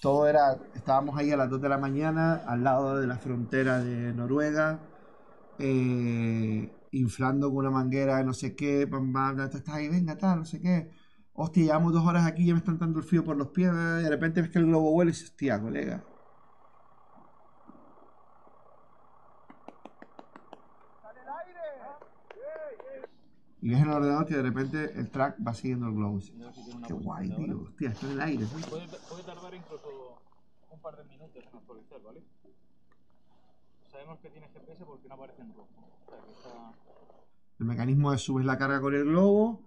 todo era, estábamos ahí a las 2 de la mañana, al lado de la frontera de Noruega, eh, inflando con una manguera, no sé qué, bam, bam, estás ahí, venga, tal, no sé qué. Hostia, llevamos dos horas aquí, ya me están dando el frío por los pies, y de repente ves que el globo vuela y dices, hostia, colega. Y ves en el ordenador que de repente el track va siguiendo el globo. Qué guay, tío. Hostia, está en el aire. ¿sí? Puede, puede tardar incluso un par de minutos en actualizar, ¿vale? Sabemos que tiene GPS porque no aparece en rojo. O sea, que está... El mecanismo es subes la carga con el globo,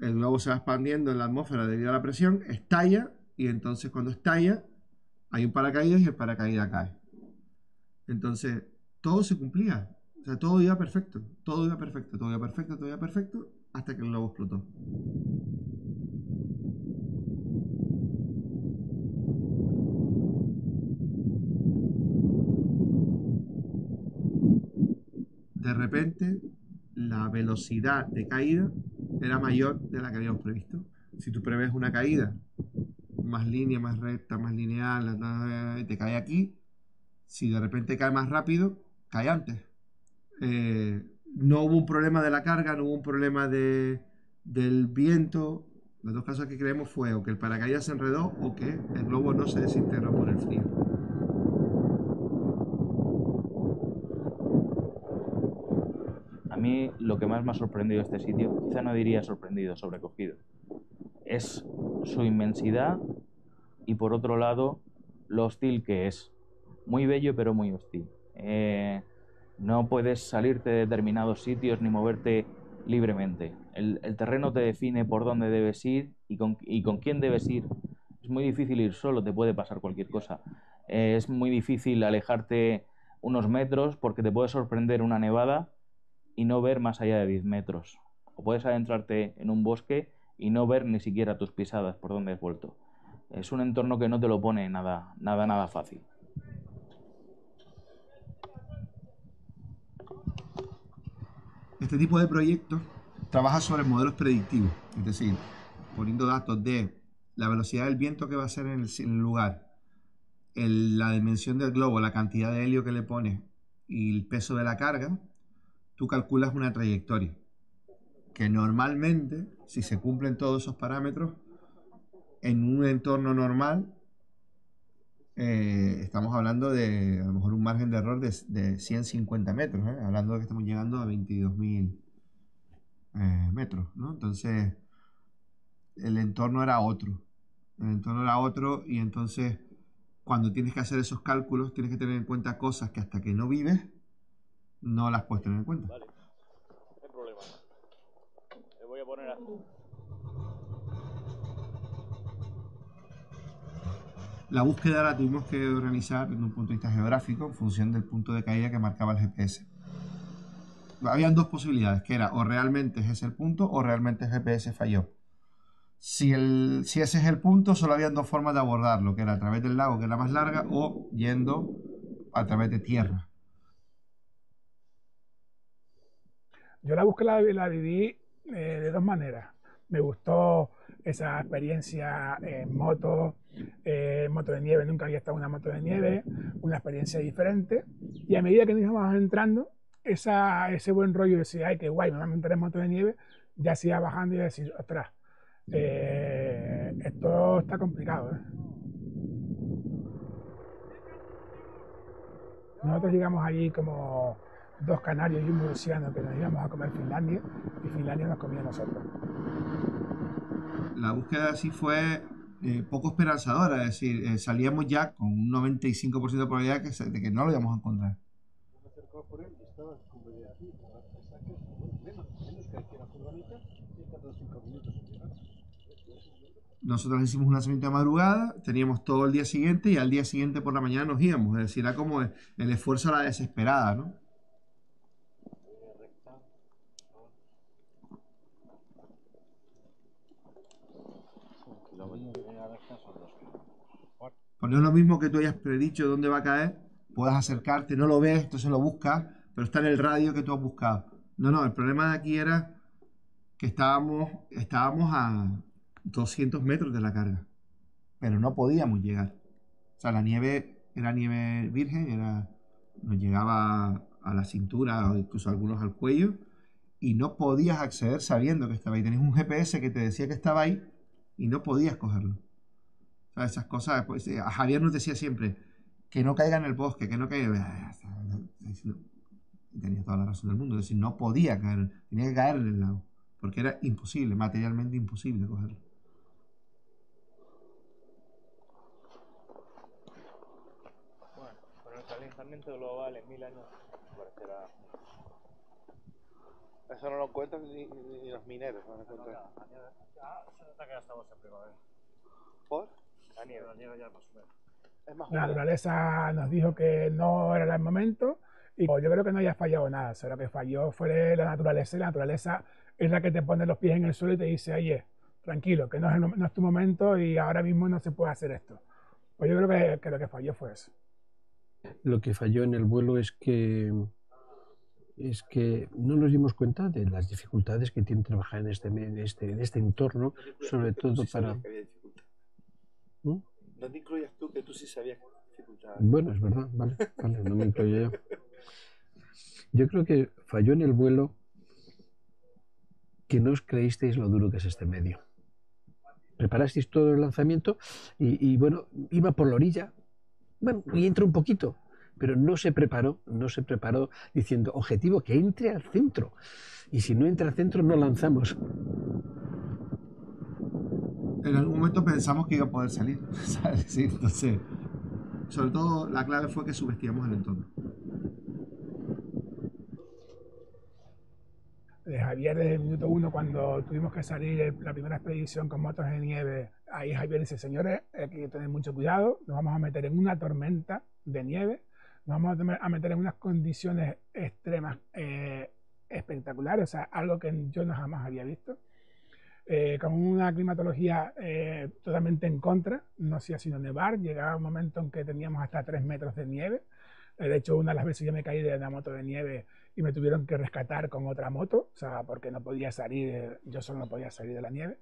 el globo se va expandiendo en la atmósfera debido a la presión, estalla y entonces cuando estalla hay un paracaídas y el paracaídas cae. Entonces todo se cumplía, o sea, todo iba perfecto, todo iba perfecto, todo iba perfecto, todo iba perfecto hasta que el globo explotó. De repente la velocidad de caída era mayor de la que habíamos previsto. Si tú prevés una caída más línea, más recta, más lineal, te cae aquí, si de repente cae más rápido, cae antes. Eh, no hubo un problema de la carga, no hubo un problema de, del viento. Los dos casos que creemos fue o que el paracaídas se enredó o que el globo no se desintegró por el frío. A mí lo que más me ha sorprendido este sitio, quizá no diría sorprendido, sobrecogido, es su inmensidad y por otro lado lo hostil que es. Muy bello pero muy hostil. Eh, no puedes salirte de determinados sitios ni moverte libremente. El, terreno te define por dónde debes ir y con, y con, quién debes ir. Es muy difícil ir solo, te puede pasar cualquier cosa. Eh, es muy difícil alejarte unos metros porque te puede sorprender una nevada y no ver más allá de 10 metros. O puedes adentrarte en un bosque y no ver ni siquiera tus pisadas por donde has vuelto. Es un entorno que no te lo pone nada, nada, nada fácil. Este tipo de proyectos trabaja sobre modelos predictivos, es decir, poniendo datos de la velocidad del viento que va a ser en el, lugar, la dimensión del globo, la cantidad de helio que le pones y el peso de la carga, tú calculas una trayectoria. Que normalmente, si se cumplen todos esos parámetros, en un entorno normal, eh, estamos hablando de a lo mejor un margen de error de, de 150 metros, ¿eh? hablando de que estamos llegando a 22.000 eh, metros, ¿no? Entonces, el entorno era otro. El entorno era otro y entonces cuando tienes que hacer esos cálculos tienes que tener en cuenta cosas que hasta que no vives no las puedes tener en cuenta. Vale, no hay problema. Le voy a poner a... La búsqueda la tuvimos que organizar desde un punto de vista geográfico en función del punto de caída que marcaba el GPS. Habían dos posibilidades, que era o realmente es ese el punto o realmente el GPS falló. Si, el, si ese es el punto, solo habían dos formas de abordarlo, que era a través del lago, que era más larga, o yendo a través de tierra. Yo la búsqueda la, la viví eh, de dos maneras. Me gustó esa experiencia en moto, eh, moto de nieve, nunca había estado en una moto de nieve, una experiencia diferente. Y a medida que nos íbamos entrando, ese buen rollo de decir, ay, qué guay, me van a meter en moto de nieve, ya se iba bajando y decir, ostras, eh, esto está complicado. Nosotros llegamos allí como dos canarios y un murciano que nos íbamos a comer Finlandia y Finlandia nos comía a nosotros. La búsqueda así fue eh, poco esperanzadora, es decir, eh, salíamos ya con un 95% de probabilidad que se, de que no lo íbamos a encontrar. Nosotros hicimos un lanzamiento de madrugada, teníamos todo el día siguiente y al día siguiente por la mañana nos íbamos. Es decir, era como el, el esfuerzo a la desesperada, ¿no? Pues no es lo mismo que tú hayas predicho dónde va a caer, puedas acercarte, no lo ves, entonces lo buscas, pero está en el radio que tú has buscado. No, no, el problema de aquí era que estábamos, estábamos a 200 metros de la carga, pero no podíamos llegar. O sea, la nieve era nieve virgen, era, nos llegaba a la cintura o incluso algunos al cuello y no podías acceder sabiendo que estaba ahí. Tenías un GPS que te decía que estaba ahí y no podías cogerlo. O sea, esas cosas, pues, eh, a Javier nos decía siempre que no caiga en el bosque, que no caiga. Tenía toda la razón del mundo, es decir, no podía caer, tenía que caer en el lago, porque era imposible, materialmente imposible cogerlo. Bueno, con el calentamiento global en mil años parecerá. Eso no lo cuentan ni, ni los mineros. No lo cuentan. Ya se nota que ya estamos en primavera. ¿Por? La nieve, la nieve ya más o menos. Es más La húmedo. naturaleza nos dijo que no era el momento y yo creo que no haya fallado nada. O sea, lo que falló fue la naturaleza y la naturaleza es la que te pone los pies en el suelo y te dice, oye, tranquilo, que no es, el mom- no es tu momento y ahora mismo no se puede hacer esto. Pues yo creo que, que lo que falló fue eso. Lo que falló en el vuelo es que es que no nos dimos cuenta de las dificultades que tiene trabajar en este, en este, en este entorno, sobre todo para... sabías que había dificultad. ¿Mm? No te incluyas tú que tú sí sabías que había dificultad. Bueno, es verdad, vale, vale, no me incluyo yo. Yo creo que falló en el vuelo que no os creísteis lo duro que es este medio. Preparasteis todo el lanzamiento y, y, bueno, iba por la orilla, bueno, y entra un poquito, pero no se preparó, no se preparó diciendo, objetivo, que entre al centro. Y si no entra al centro, no lanzamos. En algún momento pensamos que iba a poder salir. Sí, entonces, sobre todo la clave fue que subestimamos el entorno. de Javier desde el minuto uno, cuando tuvimos que salir la primera expedición con motos de nieve, ahí Javier dice, señores, hay que tener mucho cuidado, nos vamos a meter en una tormenta de nieve, nos vamos a meter en unas condiciones extremas eh, espectaculares, o sea, algo que yo no jamás había visto, eh, con una climatología eh, totalmente en contra, no hacía sino nevar, llegaba un momento en que teníamos hasta 3 metros de nieve, Eh, de hecho, una de las veces yo me caí de una moto de nieve y me tuvieron que rescatar con otra moto, o sea, porque no podía salir, eh, yo solo no podía salir de la nieve.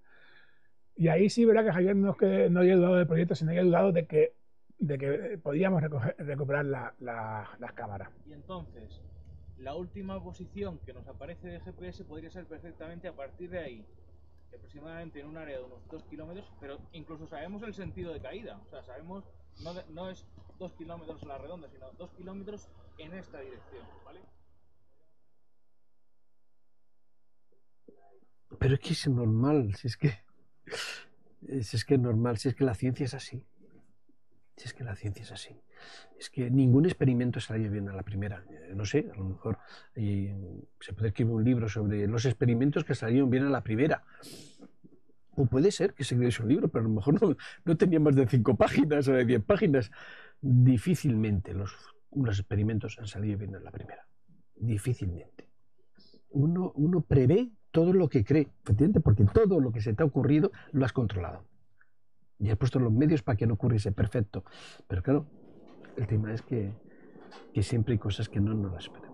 Y ahí sí, verá que Javier no es que no haya dudado del proyecto, sino haya dudado de que, de que eh, podíamos recoger- recuperar la- la- las cámaras. Y entonces, la última posición que nos aparece de GPS podría ser perfectamente a partir de ahí, que aproximadamente en un área de unos 2 kilómetros, pero incluso sabemos el sentido de caída, o sea, sabemos, no, no es 2 kilómetros a la redonda, sino 2 kilómetros en esta dirección, ¿vale? Pero es que es normal, si es que si es que es normal, si es que la ciencia es así. Si es que la ciencia es así. Es que ningún experimento salió bien a la primera. Eh, No sé, a lo mejor eh, se puede escribir un libro sobre los experimentos que salieron bien a la primera. O puede ser que se escribiese un libro, pero a lo mejor no, no tenía más de cinco páginas o de diez páginas. Difícilmente los, experimentos han salido bien a la primera. Difícilmente uno, uno prevé todo lo que cree, porque todo lo que se te ha ocurrido lo has controlado. Y has puesto los medios para que no ocurriese perfecto. Pero claro, el tema es que, que siempre hay cosas que no nos las esperamos.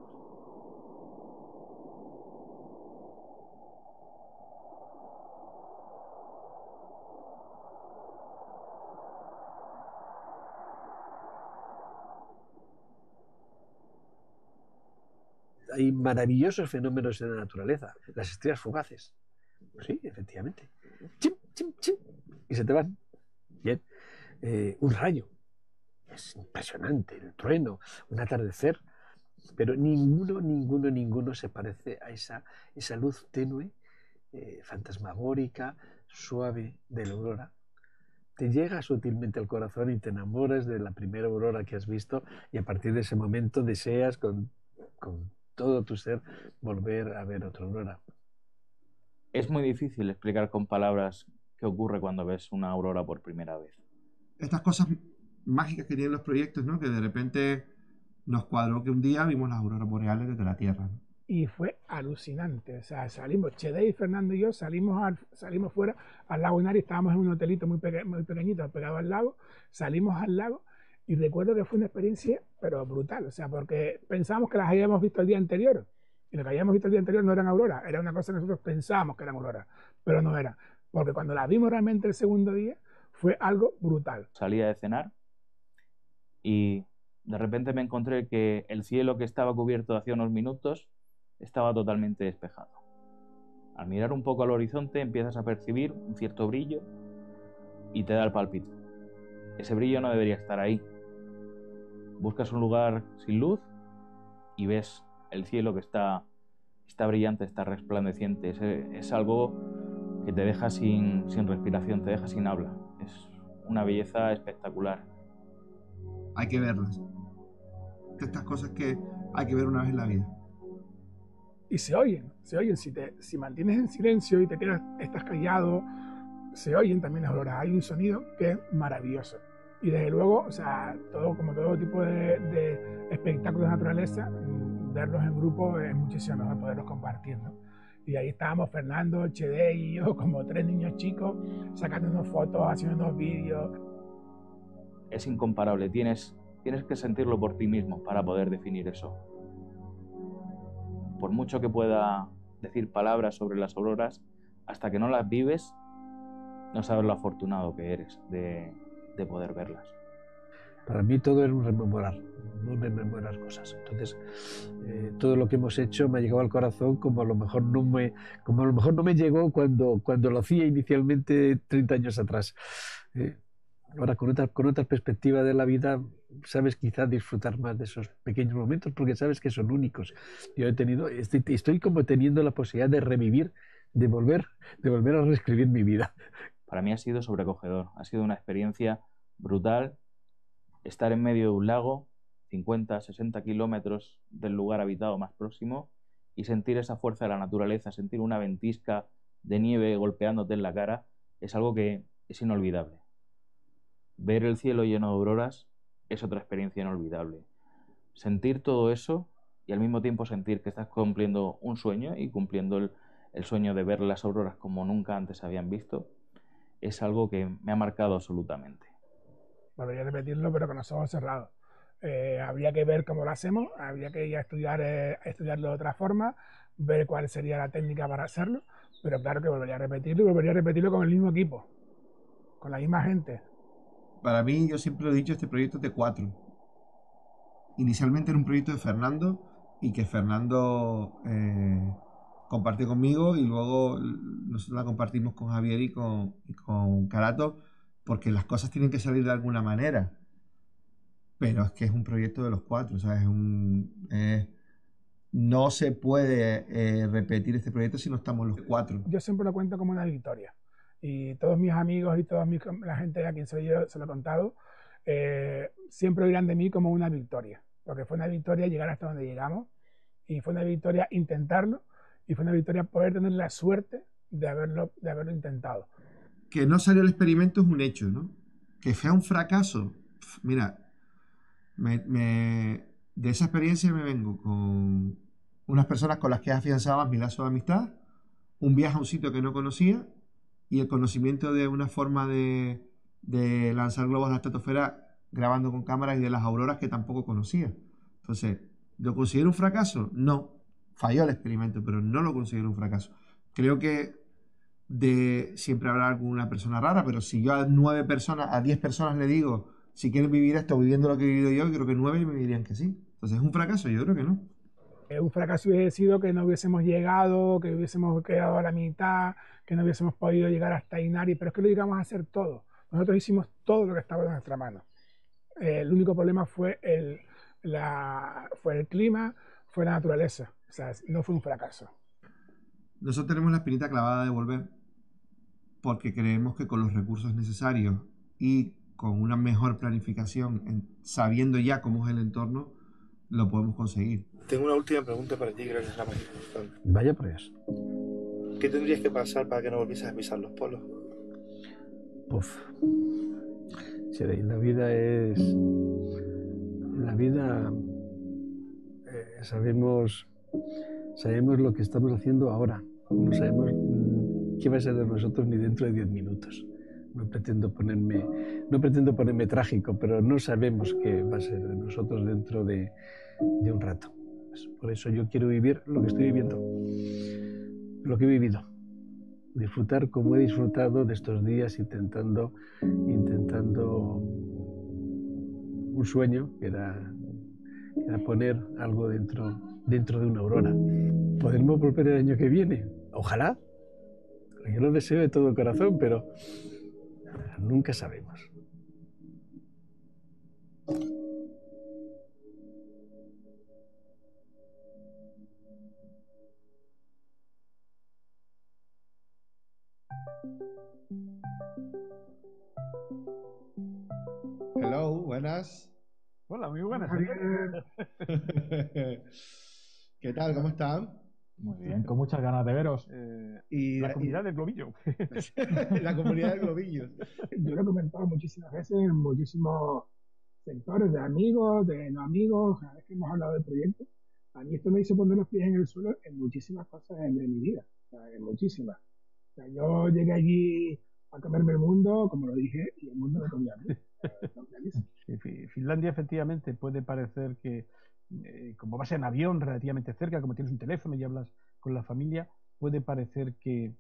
Hay maravillosos fenómenos en la naturaleza, las estrellas fugaces. Sí, efectivamente. Chim, chim, chim, y se te van. Eh, un rayo. Es impresionante. El trueno, un atardecer. Pero ninguno, ninguno, ninguno se parece a esa, esa luz tenue, eh, fantasmagórica, suave de la aurora. Te llega sutilmente al corazón y te enamoras de la primera aurora que has visto y a partir de ese momento deseas con, con todo tu ser volver a ver otra aurora. Es muy difícil explicar con palabras qué ocurre cuando ves una aurora por primera vez. Estas cosas mágicas que tienen los proyectos, ¿no? Que de repente nos cuadró que un día vimos las auroras boreales desde la Tierra. ¿no? y fue alucinante. O sea, salimos, Chede y Fernando y yo salimos, al- salimos fuera al lago Inari, estábamos en un hotelito muy, peque- muy pequeñito pegado al lago, salimos al lago y recuerdo que fue una experiencia, pero brutal, o sea, porque pensábamos que las habíamos visto el día anterior Y lo que habíamos visto el día anterior no eran auroras, era una cosa que nosotros pensábamos que eran auroras, pero no era. Porque cuando la vimos realmente el segundo día, fue algo brutal. Salía de cenar y de repente me encontré que el cielo que estaba cubierto hacía unos minutos estaba totalmente despejado. Al mirar un poco al horizonte empiezas a percibir un cierto brillo y te da el palpito. Ese brillo no debería estar ahí. Buscas un lugar sin luz y ves el cielo que está, brillante, está resplandeciente. Es, es algo que te deja sin, sin respiración, te deja sin habla. Es una belleza espectacular. Hay que verlas. Estas cosas que hay que ver una vez en la vida. Y se oyen, se oyen. Si, te, si mantienes en silencio y te quedas, estás callado, se oyen también las auroras. Hay un sonido que es maravilloso. Y desde luego, o sea, todo, como todo tipo de, de espectáculos de naturaleza, verlos en grupo es muchísimo mejor poderlos compartir, ¿no? Y ahí estábamos Fernando, Chede y yo, como tres niños chicos, sacándonos fotos, haciendo unos vídeos. Es incomparable, tienes, tienes que sentirlo por ti mismo para poder definir eso. Por mucho que pueda decir palabras sobre las auroras, hasta que no las vives, no sabes lo afortunado que eres de, de poder verlas. Para mí todo era un rememorar, un rememorar cosas. Entonces, eh, todo lo que hemos hecho me ha llegado al corazón como a lo mejor no me, como a lo mejor no me llegó cuando, cuando lo hacía inicialmente 30 años atrás. Eh, ahora, con otra, con otra perspectiva de la vida, sabes quizás disfrutar más de esos pequeños momentos porque sabes que son únicos. Yo he tenido, estoy, estoy como teniendo la posibilidad de revivir, de volver, de volver a reescribir mi vida. Para mí ha sido sobrecogedor, ha sido una experiencia brutal estar en medio de un lago, 50, 60 kilómetros del lugar habitado más próximo, y sentir esa fuerza de la naturaleza, sentir una ventisca de nieve golpeándote en la cara, es algo que es inolvidable. Ver el cielo lleno de auroras es otra experiencia inolvidable. Sentir todo eso y al mismo tiempo sentir que estás cumpliendo un sueño y cumpliendo el, el sueño de ver las auroras como nunca antes habían visto, es algo que me ha marcado absolutamente volvería a repetirlo, pero con los ojos cerrados. Eh, habría que ver cómo lo hacemos, habría que ir a estudiar, eh, estudiarlo de otra forma, ver cuál sería la técnica para hacerlo, pero claro que volvería a repetirlo y volvería a repetirlo con el mismo equipo, con la misma gente. Para mí, yo siempre lo he dicho, este proyecto es de cuatro. Inicialmente era un proyecto de Fernando y que Fernando eh, compartió conmigo y luego nosotros la compartimos con Javier y con, y con Carato porque las cosas tienen que salir de alguna manera. Pero es que es un proyecto de los cuatro, sea, es un... no se puede eh, repetir este proyecto si no estamos los cuatro. Yo siempre lo cuento como una victoria. Y todos mis amigos y toda la gente a quien soy yo se lo he contado, eh, siempre oirán de mí como una victoria. Porque fue una victoria llegar hasta donde llegamos, y fue una victoria intentarlo, y fue una victoria poder tener la suerte de haberlo, de haberlo intentado que no salió el experimento es un hecho, ¿no? Que sea un fracaso. Mira, de esa experiencia me vengo con unas personas con las que he afianzado mi lazo de amistad, un viaje a un sitio que no conocía y el conocimiento de una forma de, de lanzar globos a la estratosfera grabando con cámaras y de las auroras que tampoco conocía. Entonces, ¿lo considero un fracaso? No. Falló el experimento, pero no lo considero un fracaso. Creo que de siempre habrá alguna persona rara, pero si yo a nueve personas, a diez personas le digo, si quieren vivir esto viviendo lo que he vivido yo, creo que nueve me dirían que sí. Entonces, ¿es un fracaso? Yo creo que no. Un fracaso hubiese sido que no hubiésemos llegado, que hubiésemos quedado a la mitad, que no hubiésemos podido llegar hasta Inari, pero es que lo llegamos a hacer todo. Nosotros hicimos todo lo que estaba en nuestra mano. Eh, el único problema fue el, la, fue el clima, fue la naturaleza. O sea, no fue un fracaso. Nosotros tenemos la espinita clavada de volver porque creemos que con los recursos necesarios y con una mejor planificación, sabiendo ya cómo es el entorno, lo podemos conseguir. Tengo una última pregunta para ti, creo que es la más importante. Vaya por eso. ¿Qué tendrías que pasar para que no volvieses a pisar los polos? Uf. Si la vida es. la vida. Eh, sabemos. Sabemos lo que estamos haciendo ahora. No sabemos qué va a ser de nosotros ni dentro de diez minutos. No pretendo ponerme, no pretendo ponerme trágico, pero no sabemos qué va a ser de nosotros dentro de, de un rato. Por eso yo quiero vivir lo que estoy viviendo, lo que he vivido. Disfrutar como he disfrutado de estos días intentando, intentando un sueño que era, era poner algo dentro, dentro de una aurora. Podremos volver el año que viene, ojalá. Yo lo deseo de todo corazón, pero nunca sabemos. Hello, buenas. Hola, muy buenas. ¿Qué tal? ¿Cómo están? Muy bien, con muchas ganas de veros. y la comunidad del Globillo. la comunidad del Globillo. Yo lo he comentado muchísimas veces en muchísimos sectores de amigos, de no amigos, cada vez que hemos hablado del proyecto. A mí esto me hizo poner los pies en el suelo en muchísimas cosas de mi vida, o sea, en muchísimas. O sea, yo llegué allí a comerme el mundo, como lo dije, y el mundo me comía a mí. Finlandia efectivamente puede parecer que, eh, como vas en avión relativamente cerca, como tienes un teléfono y hablas con la familia, puede parecer que,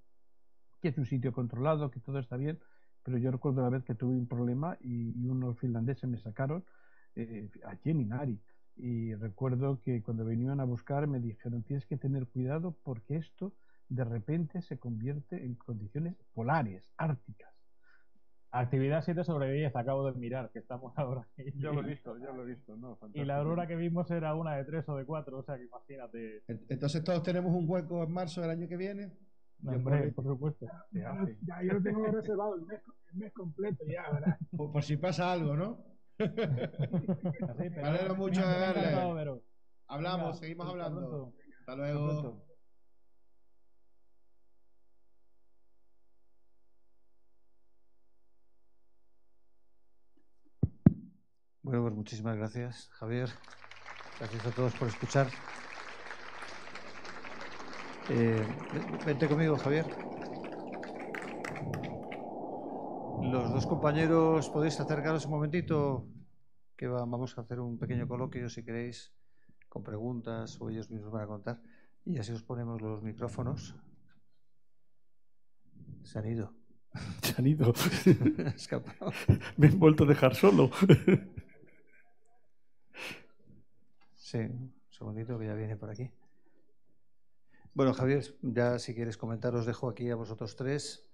es un sitio controlado, que todo está bien, pero yo recuerdo la vez que tuve un problema y, unos finlandeses me sacaron eh, allí en. Y recuerdo que cuando venían a buscar me dijeron, tienes que tener cuidado porque esto de repente se convierte en condiciones polares, árticas. Actividad 7 sobre 10, acabo de mirar, que estamos ahora. Yo lo he visto, yo lo he visto, no, Y fantástico. la aurora que vimos era una de 3 o de 4, o sea que imagínate. Entonces todos tenemos un hueco en marzo del año que viene. No, Yo hombre, por- por supuesto. Ya, ya yo lo tengo reservado el mes, el mes completo ya, ¿verdad? por, por si pasa algo, ¿no? Me pero- alegro mucho. Hablamos, Venga, seguimos hablando. pronto. Hasta luego. Bueno, pues muchísimas gracias, Javier. Gracias a todos por escuchar. Eh, vente conmigo, Javier. Los dos compañeros, podéis acercaros un momentito, que va- vamos a hacer un pequeño coloquio, si queréis, con preguntas o ellos mismos van a contar. Y así os ponemos los micrófonos. Se han ido. Se han ido. Escapado. Me han vuelto a dejar solo. Sí, un segundito que ya viene por aquí. Bueno, Javier, ya si quieres comentar, os dejo aquí a vosotros tres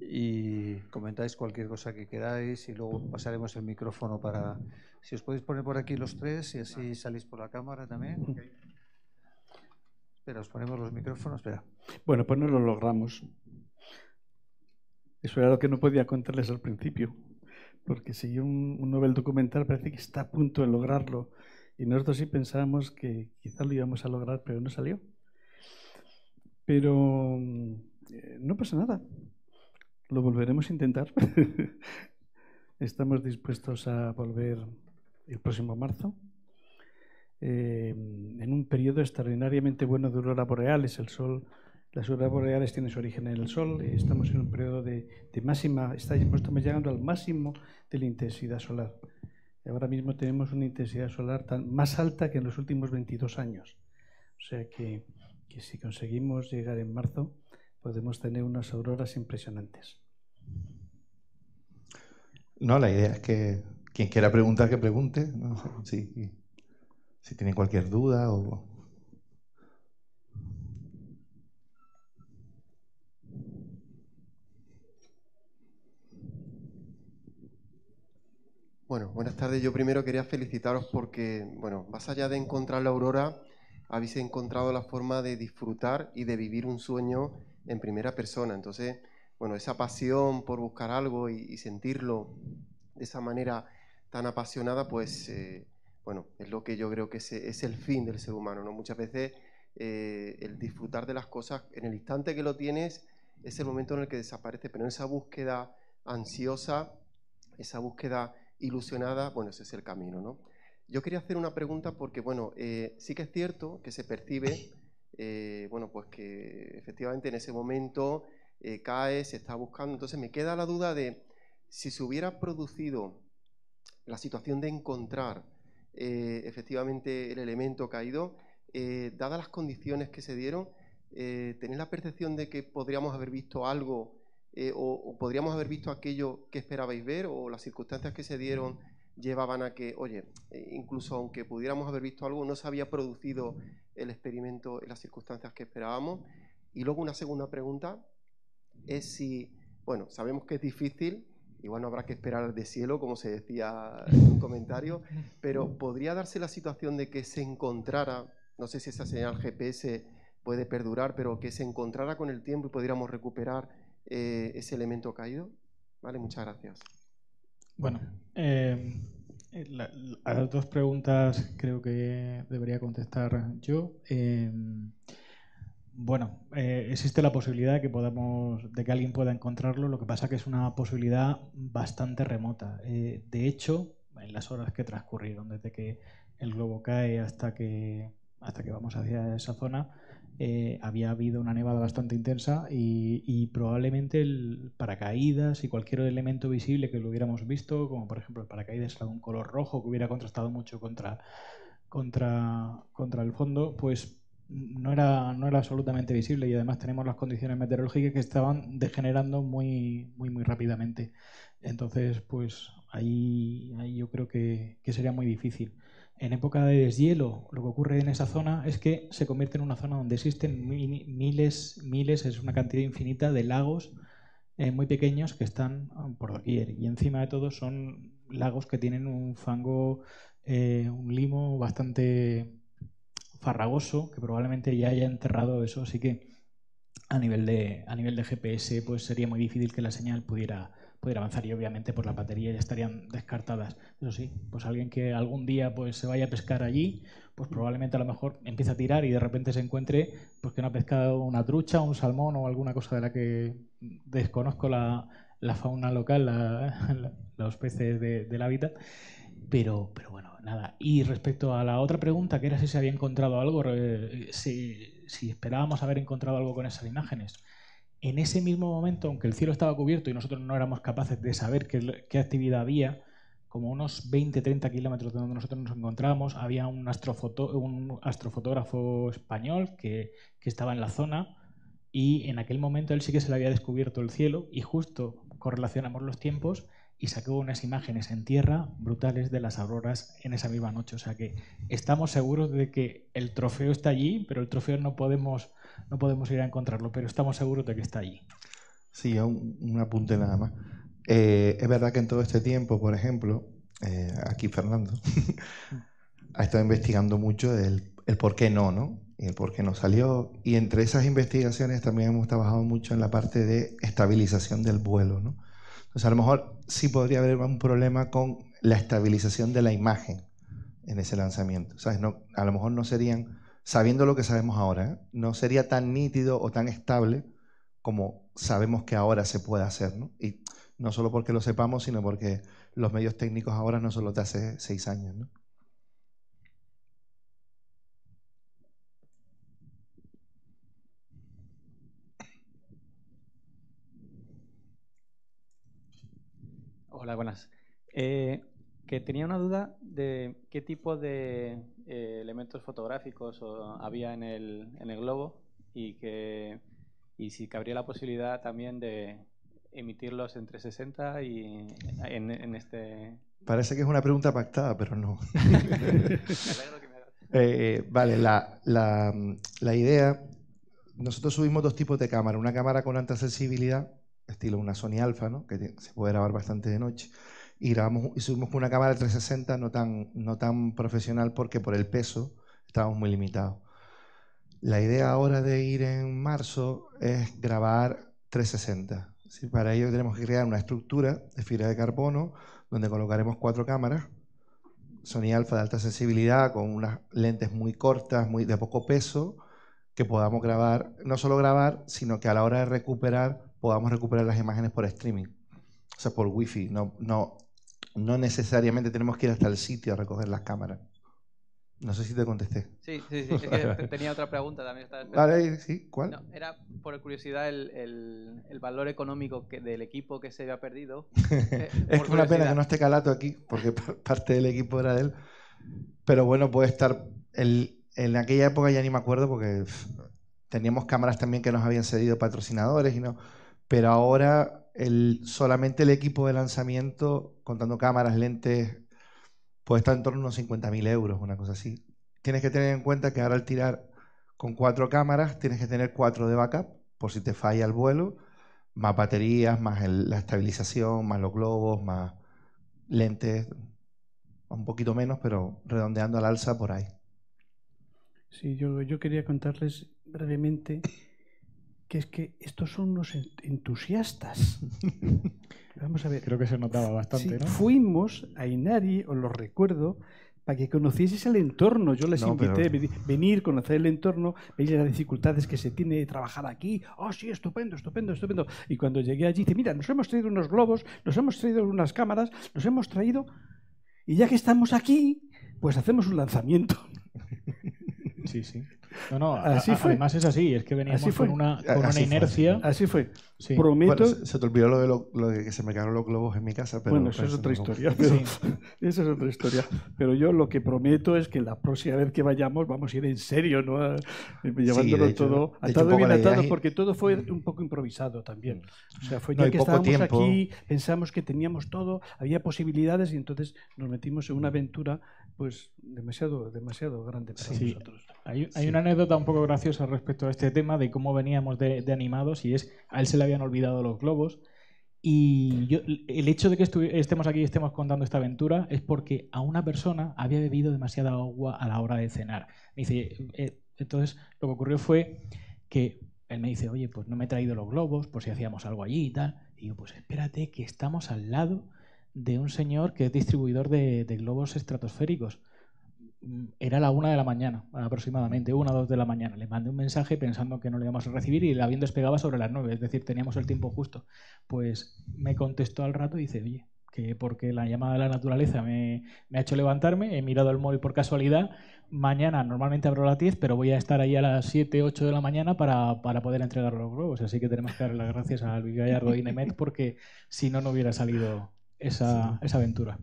y comentáis cualquier cosa que queráis y luego pasaremos el micrófono para... Si os podéis poner por aquí los tres y así salís por la cámara también. Espera, os ponemos los micrófonos. Espera. Bueno, pues no lo logramos. Eso era lo que no podía contarles al principio, porque si un, un novel documental parece que está a punto de lograrlo y nosotros sí pensábamos que quizás lo íbamos a lograr, pero no salió. Pero mm, eh, no pasa nada, lo volveremos a intentar. Estamos dispuestos a volver el próximo marzo. eh, en un periodo extraordinariamente bueno de aurora boreales. El sol, las auroras boreales tienen su origen en el sol. y estamos en un periodo de, de máxima, estamos llegando al máximo de la intensidad solar. Ahora mismo tenemos una intensidad solar tan, más alta que en los últimos 22 años. O sea que, que si conseguimos llegar en marzo, podemos tener unas auroras impresionantes. No, la idea es que quien quiera preguntar, que pregunte. ¿no? Si, si tiene cualquier duda o... Bueno, buenas tardes. Yo primero quería felicitaros porque, bueno, más allá de encontrar la aurora, habéis encontrado la forma de disfrutar y de vivir un sueño en primera persona. Entonces, bueno, esa pasión por buscar algo y, y sentirlo de esa manera tan apasionada, pues, eh, bueno, es lo que yo creo que es, es el fin del ser humano, ¿no? Muchas veces eh, el disfrutar de las cosas en el instante que lo tienes es el momento en el que desaparece, pero en esa búsqueda ansiosa, esa búsqueda ilusionada, bueno, ese es el camino, ¿no? Yo quería hacer una pregunta porque, bueno, eh, sí que es cierto que se percibe, eh, bueno, pues que efectivamente en ese momento eh, cae, se está buscando, entonces me queda la duda de si se hubiera producido la situación de encontrar efectivamente el elemento caído, dadas las condiciones que se dieron, ¿tenéis la percepción de que podríamos haber visto algo eh, o, podríamos haber visto aquello que esperabais ver o las circunstancias que se dieron llevaban a que, oye, eh, incluso aunque pudiéramos haber visto algo, no se había producido el experimento en las circunstancias que esperábamos? Y luego una segunda pregunta es si, bueno, sabemos que es difícil, igual no habrá que esperar de cielo, como se decía en un comentario, pero ¿podría darse la situación de que se encontrara, no sé si esa señal GPS puede perdurar, pero que se encontrara con el tiempo y pudiéramos recuperar eh, ese elemento caído? Vale, muchas gracias. Bueno, eh, a las dos preguntas creo que debería contestar yo. Eh, bueno, eh, existe la posibilidad de que podamos, de que alguien pueda encontrarlo. Lo que pasa que es una posibilidad bastante remota. De hecho, en las horas que transcurrieron desde que el globo cae hasta que hasta que vamos hacia esa zona, eh, había habido una nevada bastante intensa y, probablemente el paracaídas y cualquier elemento visible que lo hubiéramos visto, como por ejemplo el paracaídas de un color rojo que hubiera contrastado mucho contra, contra, contra el fondo, pues no era, no era absolutamente visible y además tenemos las condiciones meteorológicas que estaban degenerando muy, muy, muy rápidamente. Entonces, pues ahí, ahí yo creo que, que sería muy difícil. En época de deshielo, lo que ocurre en esa zona es que se convierte en una zona donde existen mi- miles, miles, es una cantidad infinita de lagos eh, muy pequeños que están ah, por doquier. Y encima de todo son lagos que tienen un fango, eh, un limo bastante farragoso, que probablemente ya haya enterrado eso. Así que a nivel de, a nivel de GPS, pues sería muy difícil que la señal pudiera, pudiera avanzar y obviamente por la batería ya estarían descartadas. Eso sí, pues alguien que algún día pues se vaya a pescar allí, pues probablemente a lo mejor empiece a tirar y de repente se encuentre pues que no ha pescado una trucha, un salmón o alguna cosa de la que desconozco la, la fauna local, la- la- los peces de- del hábitat. Pero, pero bueno, nada. Y respecto a la otra pregunta, que era si se había encontrado algo, eh, si, si esperábamos haber encontrado algo con esas imágenes. En ese mismo momento, aunque el cielo estaba cubierto y nosotros no éramos capaces de saber qué, actividad había, como unos 20-30 kilómetros de donde nosotros nos encontrábamos, había un, astrofoto- un astrofotógrafo español que, que estaba en la zona y en aquel momento él sí que se le había descubierto el cielo y justo correlacionamos los tiempos y sacó unas imágenes en tierra brutales de las auroras en esa misma noche. O sea que estamos seguros de que el trofeo está allí, pero el trofeo no podemos, no podemos ir a encontrarlo, pero estamos seguros de que está allí. Sí, un, un apunte nada más. Eh, es verdad que en todo este tiempo, por ejemplo, eh, aquí Fernando ha estado investigando mucho el, el por qué no, ¿no? Y el por qué no salió. Y entre esas investigaciones también hemos trabajado mucho en la parte de estabilización del vuelo, ¿no? Entonces, a lo mejor sí podría haber un problema con la estabilización de la imagen en ese lanzamiento. ¿Sabes? No, a lo mejor no serían, sabiendo lo que sabemos ahora, ¿eh? no sería tan nítido o tan estable como sabemos que ahora se puede hacer. ¿no? Y no solo porque lo sepamos, sino porque los medios técnicos ahora no son los de hace seis años. ¿no? Hola, buenas. Eh, que tenía una duda de qué tipo de eh, elementos fotográficos o- había en el, en el globo y que y si cabría la posibilidad también de emitirlos en 360 y en, en este Parece que es una pregunta pactada, pero no. Hagas. Eh, vale, la, la, la idea, nosotros subimos dos tipos de cámara, una cámara con alta sensibilidad, estilo una Sony Alpha, ¿no? que se puede grabar bastante de noche, y, grabamos, y subimos con una cámara de 360 no tan, no tan profesional porque por el peso estábamos muy limitados. La idea ahora de ir en marzo es grabar 360. ¿sí? Para ello tenemos que crear una estructura de fibra de carbono donde colocaremos cuatro cámaras, Sony Alpha de alta sensibilidad, con unas lentes muy cortas, muy de poco peso, que podamos grabar, no solo grabar, sino que a la hora de recuperar, podamos recuperar las imágenes por streaming, o sea, por wifi. No, no, no necesariamente tenemos que ir hasta el sitio a recoger las cámaras. No sé si te contesté. Sí, sí, sí. Es que te- tenía otra pregunta también. Vale, sí, ¿cuál? No, era por curiosidad el, el- el valor económico que, del equipo que se había perdido. Eh, es una pena que no esté Calato aquí, porque pa- parte del equipo era de él. Pero bueno, puede estar. El, en aquella época ya ni me acuerdo porque teníamos cámaras también que nos habían cedido patrocinadores y no, pero ahora solamente el equipo de lanzamiento, contando cámaras, lentes, puede estar en torno a unos 50.000 euros, una cosa así. Tienes que tener en cuenta que ahora al tirar con cuatro cámaras tienes que tener cuatro de backup por si te falla el vuelo, más baterías, más la estabilización, más los globos, más lentes, un poquito menos, pero redondeando al alza por ahí. Sí, yo, yo quería contarles brevemente que es que estos son unos en- entusiastas. Vamos a ver. Creo que se notaba bastante, Sí, ¿no? Fuimos a Inari, os lo recuerdo, para que conocieseis el entorno. Yo les No, invité pero- a veni- venir, conocer el entorno, veis las dificultades que se tiene de trabajar aquí. Oh, sí, estupendo, estupendo, estupendo. Y cuando llegué allí, dice, mira, nos hemos traído unos globos, nos hemos traído unas cámaras, nos hemos traído... Y ya que estamos aquí, pues hacemos un lanzamiento. Sí, sí. No, no, Así a- fue. además es así, es que veníamos Así fue. con una, con una Así inercia. así Así fue. Sí. Prometo... Bueno, se, se te olvidó lo de, lo, lo de que se me quedaron los globos en mi casa, pero bueno, eso es eso otra historia. Pero, Eso es otra historia. Pero yo lo que prometo es que la próxima vez que vayamos vamos a ir en serio, ¿no? A- llevándolo hecho- todo atado bien atado, es- porque todo fue un poco improvisado también. O sea, fue No, ya que estábamos tiempo. aquí, pensamos que teníamos todo, había posibilidades y entonces nos metimos en una aventura pues demasiado, demasiado grande para Sí. nosotros. Hay, hay Sí. una anécdota un poco graciosa respecto a este tema de cómo veníamos de, de animados y es a él se le habían olvidado los globos y yo- el hecho de que estemos aquí y estemos contando esta aventura es porque a una persona había bebido demasiada agua a la hora de cenar. Me dice, eh, entonces lo que ocurrió fue que él me dice, oye, pues no me he traído los globos por si hacíamos algo allí y tal. Y digo, pues espérate que estamos al lado de un señor que es distribuidor de, de globos estratosféricos. Mm, Era la una de la mañana, aproximadamente, una o dos de la mañana. Le mandé un mensaje pensando que no le íbamos a recibir y el avión despegaba sobre las nueve, es decir, teníamos el tiempo justo. Pues me contestó al rato y dice, oye, que porque la llamada de la naturaleza me, me ha hecho levantarme, he mirado el móvil por casualidad, mañana normalmente abro a las 10, pero voy a estar ahí a las 7, 8 de la mañana para, para poder entregar los globos. Así que tenemos que darle las gracias a Luis Gallardo y Nemet porque si no, no hubiera salido esa, esa aventura.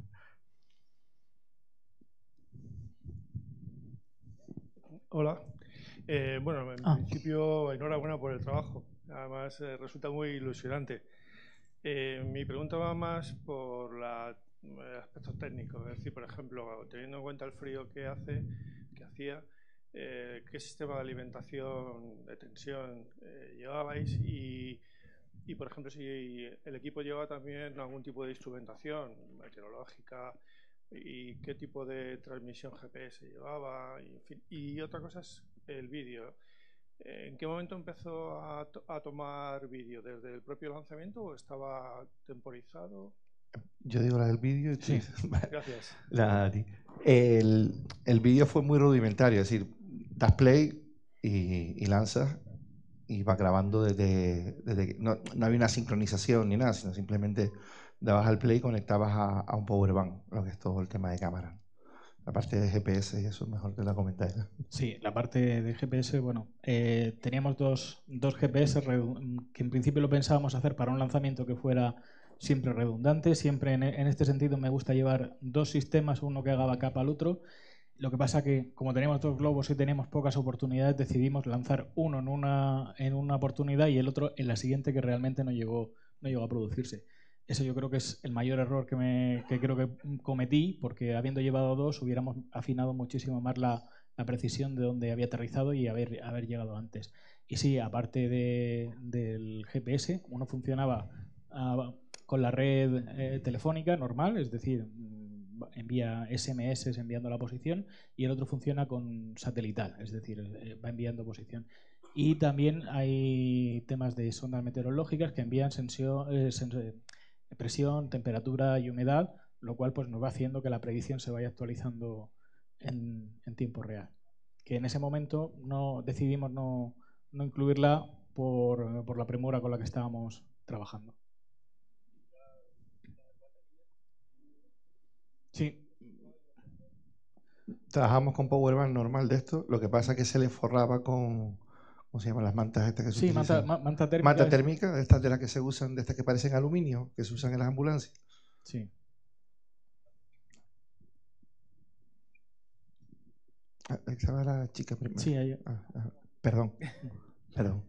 Hola. Eh, bueno, en Ah. principio, enhorabuena por el trabajo. Además, eh, resulta muy ilusionante. Eh, mi pregunta va más por la, eh, aspectos técnicos. Es decir, por ejemplo, teniendo en cuenta el frío que hace, que hacía, eh, ¿qué sistema de alimentación, de tensión eh, llevabais? Y, y, por ejemplo, si el equipo lleva también algún tipo de instrumentación meteorológica, y qué tipo de transmisión GPS llevaba y, en fin. y otra cosa es el vídeo. ¿En qué momento empezó a, to- a tomar vídeo? ¿Desde el propio lanzamiento o estaba temporizado? Yo digo la del vídeo y Sí, gracias. La. El, el vídeo fue muy rudimentario, es decir, das play y, y lanzas y va grabando desde, desde no, no había una sincronización ni nada, sino simplemente dabas al play y conectabas a, a un power bank, lo que es todo el tema de cámara. La parte de GPS y eso es mejor que la comentáis. Sí, la parte de GPS, bueno, eh, teníamos dos, dos GPS que en principio lo pensábamos hacer para un lanzamiento que fuera siempre redundante. Siempre en, en este sentido me gusta llevar dos sistemas, uno que haga backup al otro. Lo que pasa que como tenemos dos globos y tenemos pocas oportunidades, decidimos lanzar uno en una, en una oportunidad y el otro en la siguiente que realmente no llegó, no llegó a producirse. Eso yo creo que es el mayor error que, me, creo que cometí, porque habiendo llevado dos hubiéramos afinado muchísimo más la, precisión de dónde había aterrizado y haber, llegado antes. Y sí, aparte de- del GPS, uno funcionaba ah, con la red eh, telefónica normal, es decir, mm, envía SMS enviando la posición, y el otro funciona con satelital, es decir, eh, va enviando posición. Y también hay temas de sondas meteorológicas que envían sensio- eh, sens- presión, temperatura y humedad, lo cual pues nos va haciendo que la predicción se vaya actualizando en, tiempo real. Que en ese momento no decidimos no, no incluirla por, por la premura con la que estábamos trabajando. Sí, Trabajamos con Powerbank normal de esto, lo que pasa es que se le forraba con, ¿cómo se llaman las mantas estas que se Sí, manta- utilizan? ma- manta térmica Manta térmica, de estas de las que se usan, de estas que parecen aluminio, que se usan en las ambulancias. Sí. Ah, Estaba la chica primero. Sí, ahí. Ah, ah, perdón. Perdón.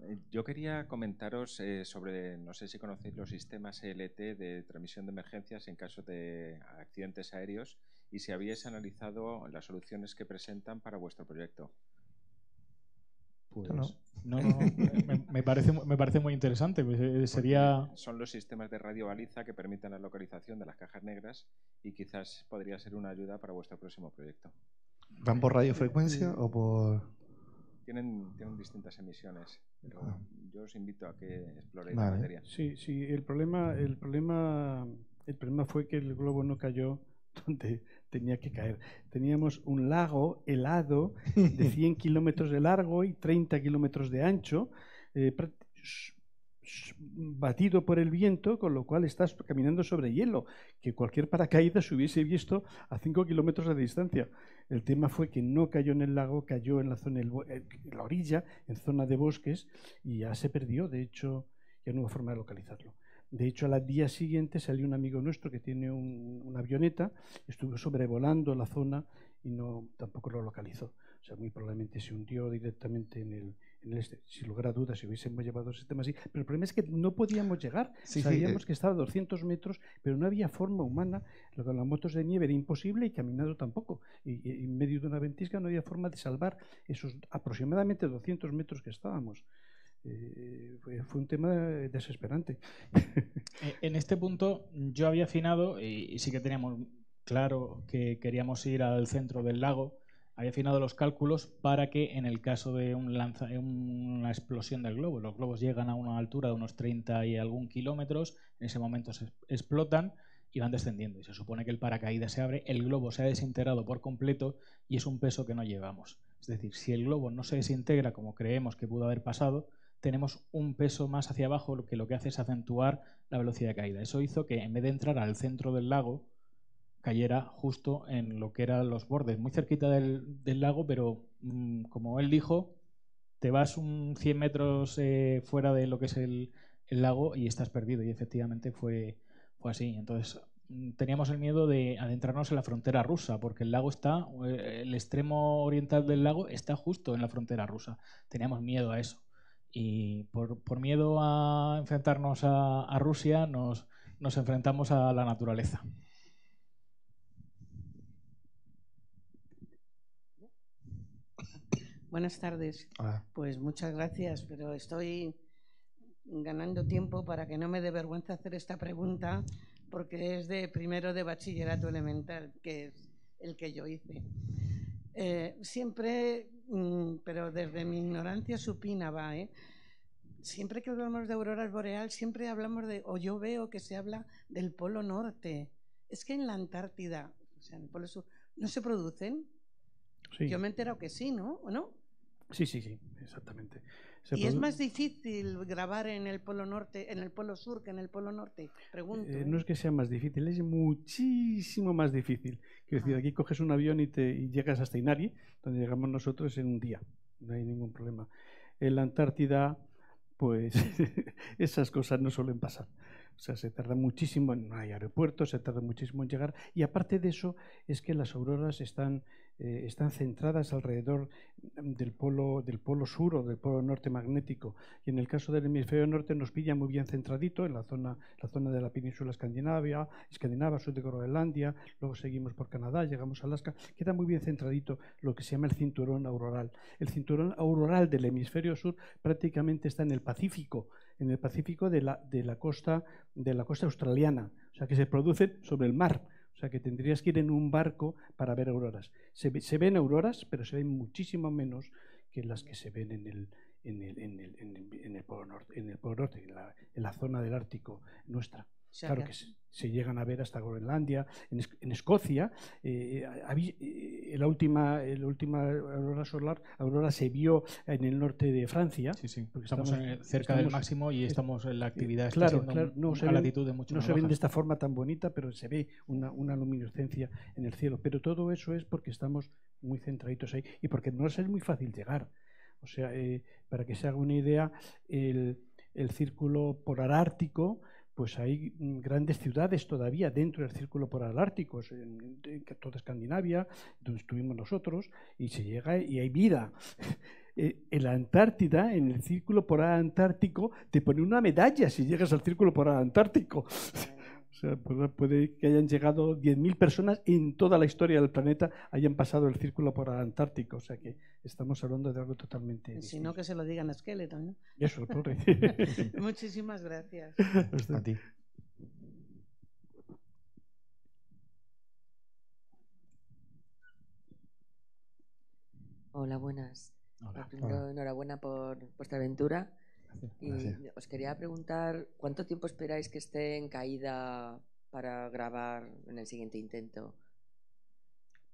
Eh, Yo quería comentaros eh, sobre, no sé si conocéis los sistemas ELT de transmisión de emergencias en caso de accidentes aéreos y si habíais analizado las soluciones que presentan para vuestro proyecto. Pues, no. no, no, me, me parece, me parece muy interesante. pues, eh, Sería. Porque Son los sistemas de radio baliza que permiten la localización de las cajas negras y quizás podría ser una ayuda para vuestro próximo proyecto. ¿Van por radiofrecuencia o por.? Tienen, tienen distintas emisiones, pero Ah. yo os invito a que exploréis la materia. Sí, sí, el problema, el problema, el problema fue que el globo no cayó donde tenía que caer. Teníamos un lago helado de 100 kilómetros de largo y 30 kilómetros de ancho, eh, batido por el viento, con lo cual estás caminando sobre hielo, que cualquier paracaídas se hubiese visto a 5 kilómetros de distancia. El tema fue que no cayó en el lago, cayó en la zona, en la orilla, en zona de bosques, y ya se perdió. De hecho, ya no hubo forma de localizarlo. De hecho, al día siguiente salió un amigo nuestro que tiene un- una avioneta, estuvo sobrevolando la zona y no tampoco lo localizó. O sea, muy probablemente se hundió directamente en el, en el este. Sin lugar a dudas, si hubiésemos llevado sistemas así. Pero el problema es que no podíamos llegar. Sí, sí, Sabíamos eh. que estaba a 200 metros, pero no había forma humana. Lo con las motos de nieve era imposible y caminando tampoco. Y, y en medio de una ventisca no había forma de salvar esos aproximadamente 200 metros que estábamos. Eh, fue, un tema desesperante. Eh, En este punto yo había afinado y y sí que teníamos claro que queríamos ir al centro del lago. Había afinado los cálculos para que en el caso de un lanza, una explosión del globo, los globos llegan a una altura de unos 30 y algún kilómetros, en ese momento se explotan y van descendiendo. Y se supone que el paracaídas se abre, el globo se ha desintegrado por completo y es un peso que no llevamos. Es decir, si el globo no se desintegra como creemos que pudo haber pasado, tenemos un peso más hacia abajo, que lo que hace es acentuar la velocidad de caída. Eso hizo que en vez de entrar al centro del lago, cayera justo en lo que eran los bordes, muy cerquita del, lago, pero mm, como él dijo, te vas un 100 metros eh, fuera de lo que es el, el lago y estás perdido. Y efectivamente fue, fue así. Entonces mm, teníamos el miedo de adentrarnos en la frontera rusa, porque el lago está, eh, el extremo oriental del lago está justo en la frontera rusa. Teníamos miedo a eso. Y por, por miedo a enfrentarnos a, a Rusia, nos, nos enfrentamos a la naturaleza. Buenas tardes. Hola. Pues muchas gracias, pero estoy ganando tiempo para que no me dé vergüenza hacer esta pregunta porque es de primero de bachillerato elemental, que es el que yo hice. Eh, siempre, mm, pero desde mi ignorancia supina va, ¿eh? Siempre que hablamos de auroras boreal, siempre hablamos de, o yo veo que se habla del Polo Norte. Es que en la Antártida, o sea, en el Polo Sur, ¿no se producen? Sí. Yo me he enterado que sí, ¿no? ¿O no? Sí, sí, sí, exactamente. Se ¿Y es produ- más difícil grabar en el Polo Norte, en el Polo Sur que en el Polo Norte? Pregunto. Eh, ¿eh? no es que sea más difícil, es muchísimo más difícil. Quiero Ah. decir, aquí coges un avión y, te, y llegas hasta Inari, donde llegamos nosotros en un día. No hay ningún problema. En la Antártida, pues esas cosas no suelen pasar. O sea, se tarda muchísimo, no hay aeropuertos, se tarda muchísimo en llegar. Y aparte de eso, es que las auroras están, eh, están centradas alrededor del polo, del polo sur o del polo norte magnético. Y en el caso del hemisferio norte nos pilla muy bien centradito en la zona, la zona de la península escandinavia, escandinava, sur de Groenlandia, luego seguimos por Canadá, llegamos a Alaska, queda muy bien centradito lo que se llama el cinturón auroral. El cinturón auroral del hemisferio sur prácticamente está en el Pacífico, en el Pacífico de la, de la costa de la costa australiana, o sea que se producen sobre el mar. O sea que tendrías que ir en un barco para ver auroras. Se, ve- se ven auroras, pero se ven muchísimo menos que las que se ven en el, en el, en el, en el- en el Polo Norte, en el Polo Norte, en la, en la zona del Ártico nuestra. Sea claro que- que se, se llegan a ver hasta Groenlandia, en, Es- en Escocia. eh, habí- eh, la última, la última aurora solar, aurora se vio en el norte de Francia. porque Estamos en el- cerca del máximo y estamos en la actividad está Claro, claro, no a se ven, latitud de mucho no se ven de esta forma tan bonita, pero se ve una, una luminiscencia en el cielo. Pero todo eso es porque estamos muy centraditos ahí y porque no es muy fácil llegar. O sea, eh, para que se haga una idea, el, el círculo polar ártico pues hay grandes ciudades todavía dentro del círculo polar ártico, en, en toda Escandinavia, donde estuvimos nosotros, y se llega y hay vida. Eh, en la Antártida, en el círculo polar antártico, te pone una medalla si llegas al círculo polar antártico. O sea, puede, puede que hayan llegado 10.000 personas en toda la historia del planeta, hayan pasado el círculo polar antártico. O sea que estamos hablando de algo totalmente Si no, que se lo digan a Skeleton. ¿no? Eso, pobre. Muchísimas gracias. A ti. Hola, buenas. Hola. enhorabuena por vuestra aventura. Y os quería preguntar cuánto tiempo esperáis que esté en caída para grabar en el siguiente intento.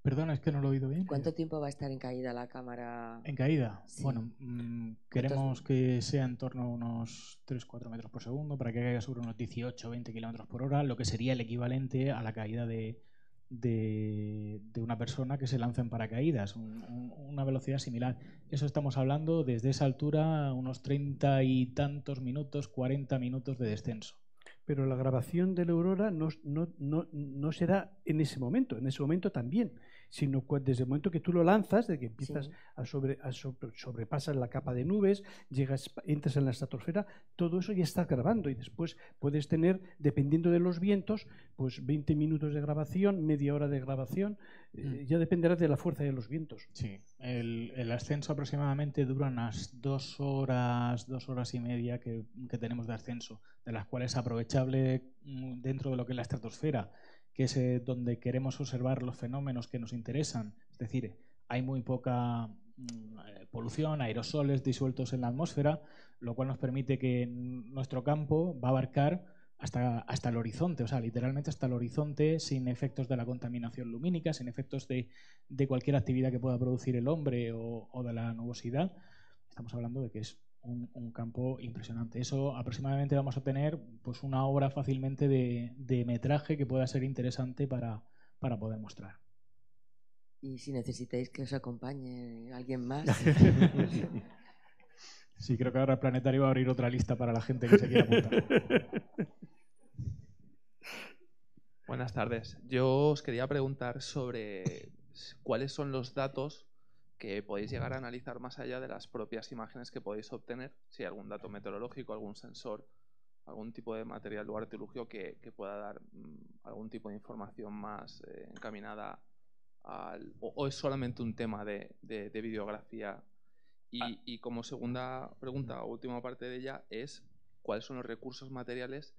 Perdona, es que no lo he oído bien. ¿Cuánto tiempo va a estar en caída la cámara? En caída. Sí. Bueno, mm, queremos que sea en torno a unos 3-4 metros por segundo para que caiga sobre unos 18-20 kilómetros por hora, lo que sería el equivalente a la caída de, de, una persona que se lanza en paracaídas, un- un- una velocidad similar. Eso estamos hablando desde esa altura, unos 30 y tantos minutos, 40 minutos de descenso. Pero la grabación de la aurora no, no, no, no será en ese momento, en ese momento también, sino desde el momento que tú lo lanzas, de que empiezas Sí. a, sobre, a sobre- sobrepasas la capa de nubes, llegas, entras en la estratosfera, todo eso ya estás grabando y después puedes tener, dependiendo de los vientos, pues 20 minutos de grabación, media hora de grabación, eh, ya dependerá de la fuerza de los vientos. Sí, el, el ascenso aproximadamente dura unas dos horas, dos horas y media que, que tenemos de ascenso, de las cuales es aprovechable mm, dentro de lo que es la estratosfera, que es eh, donde queremos observar los fenómenos que nos interesan. Es decir, hay muy poca mm, eh, polución, aerosoles disueltos en la atmósfera, lo cual nos permite que nuestro campo va a abarcar hasta, hasta el horizonte, o sea, literalmente hasta el horizonte, sin efectos de la contaminación lumínica, sin efectos de, de cualquier actividad que pueda producir el hombre o, o de la nubosidad. Estamos hablando de que es un, un campo impresionante. Eso aproximadamente vamos a tener pues una hora fácilmente de, de metraje que pueda ser interesante para, para poder mostrar. Y si necesitáis que os acompañe alguien más. Sí, creo que ahora el planetario va a abrir otra lista para la gente que se quiera apuntar. Buenas tardes. Yo os quería preguntar sobre cuáles son los datos que podéis llegar a analizar más allá de las propias imágenes que podéis obtener, si hay algún dato meteorológico, algún sensor, algún tipo de material o artilugio que, que pueda dar mm, algún tipo de información más eh, encaminada al... O, o es solamente un tema de, de- de videografía. Y, y como segunda pregunta o última parte de ella es cuáles son los recursos materiales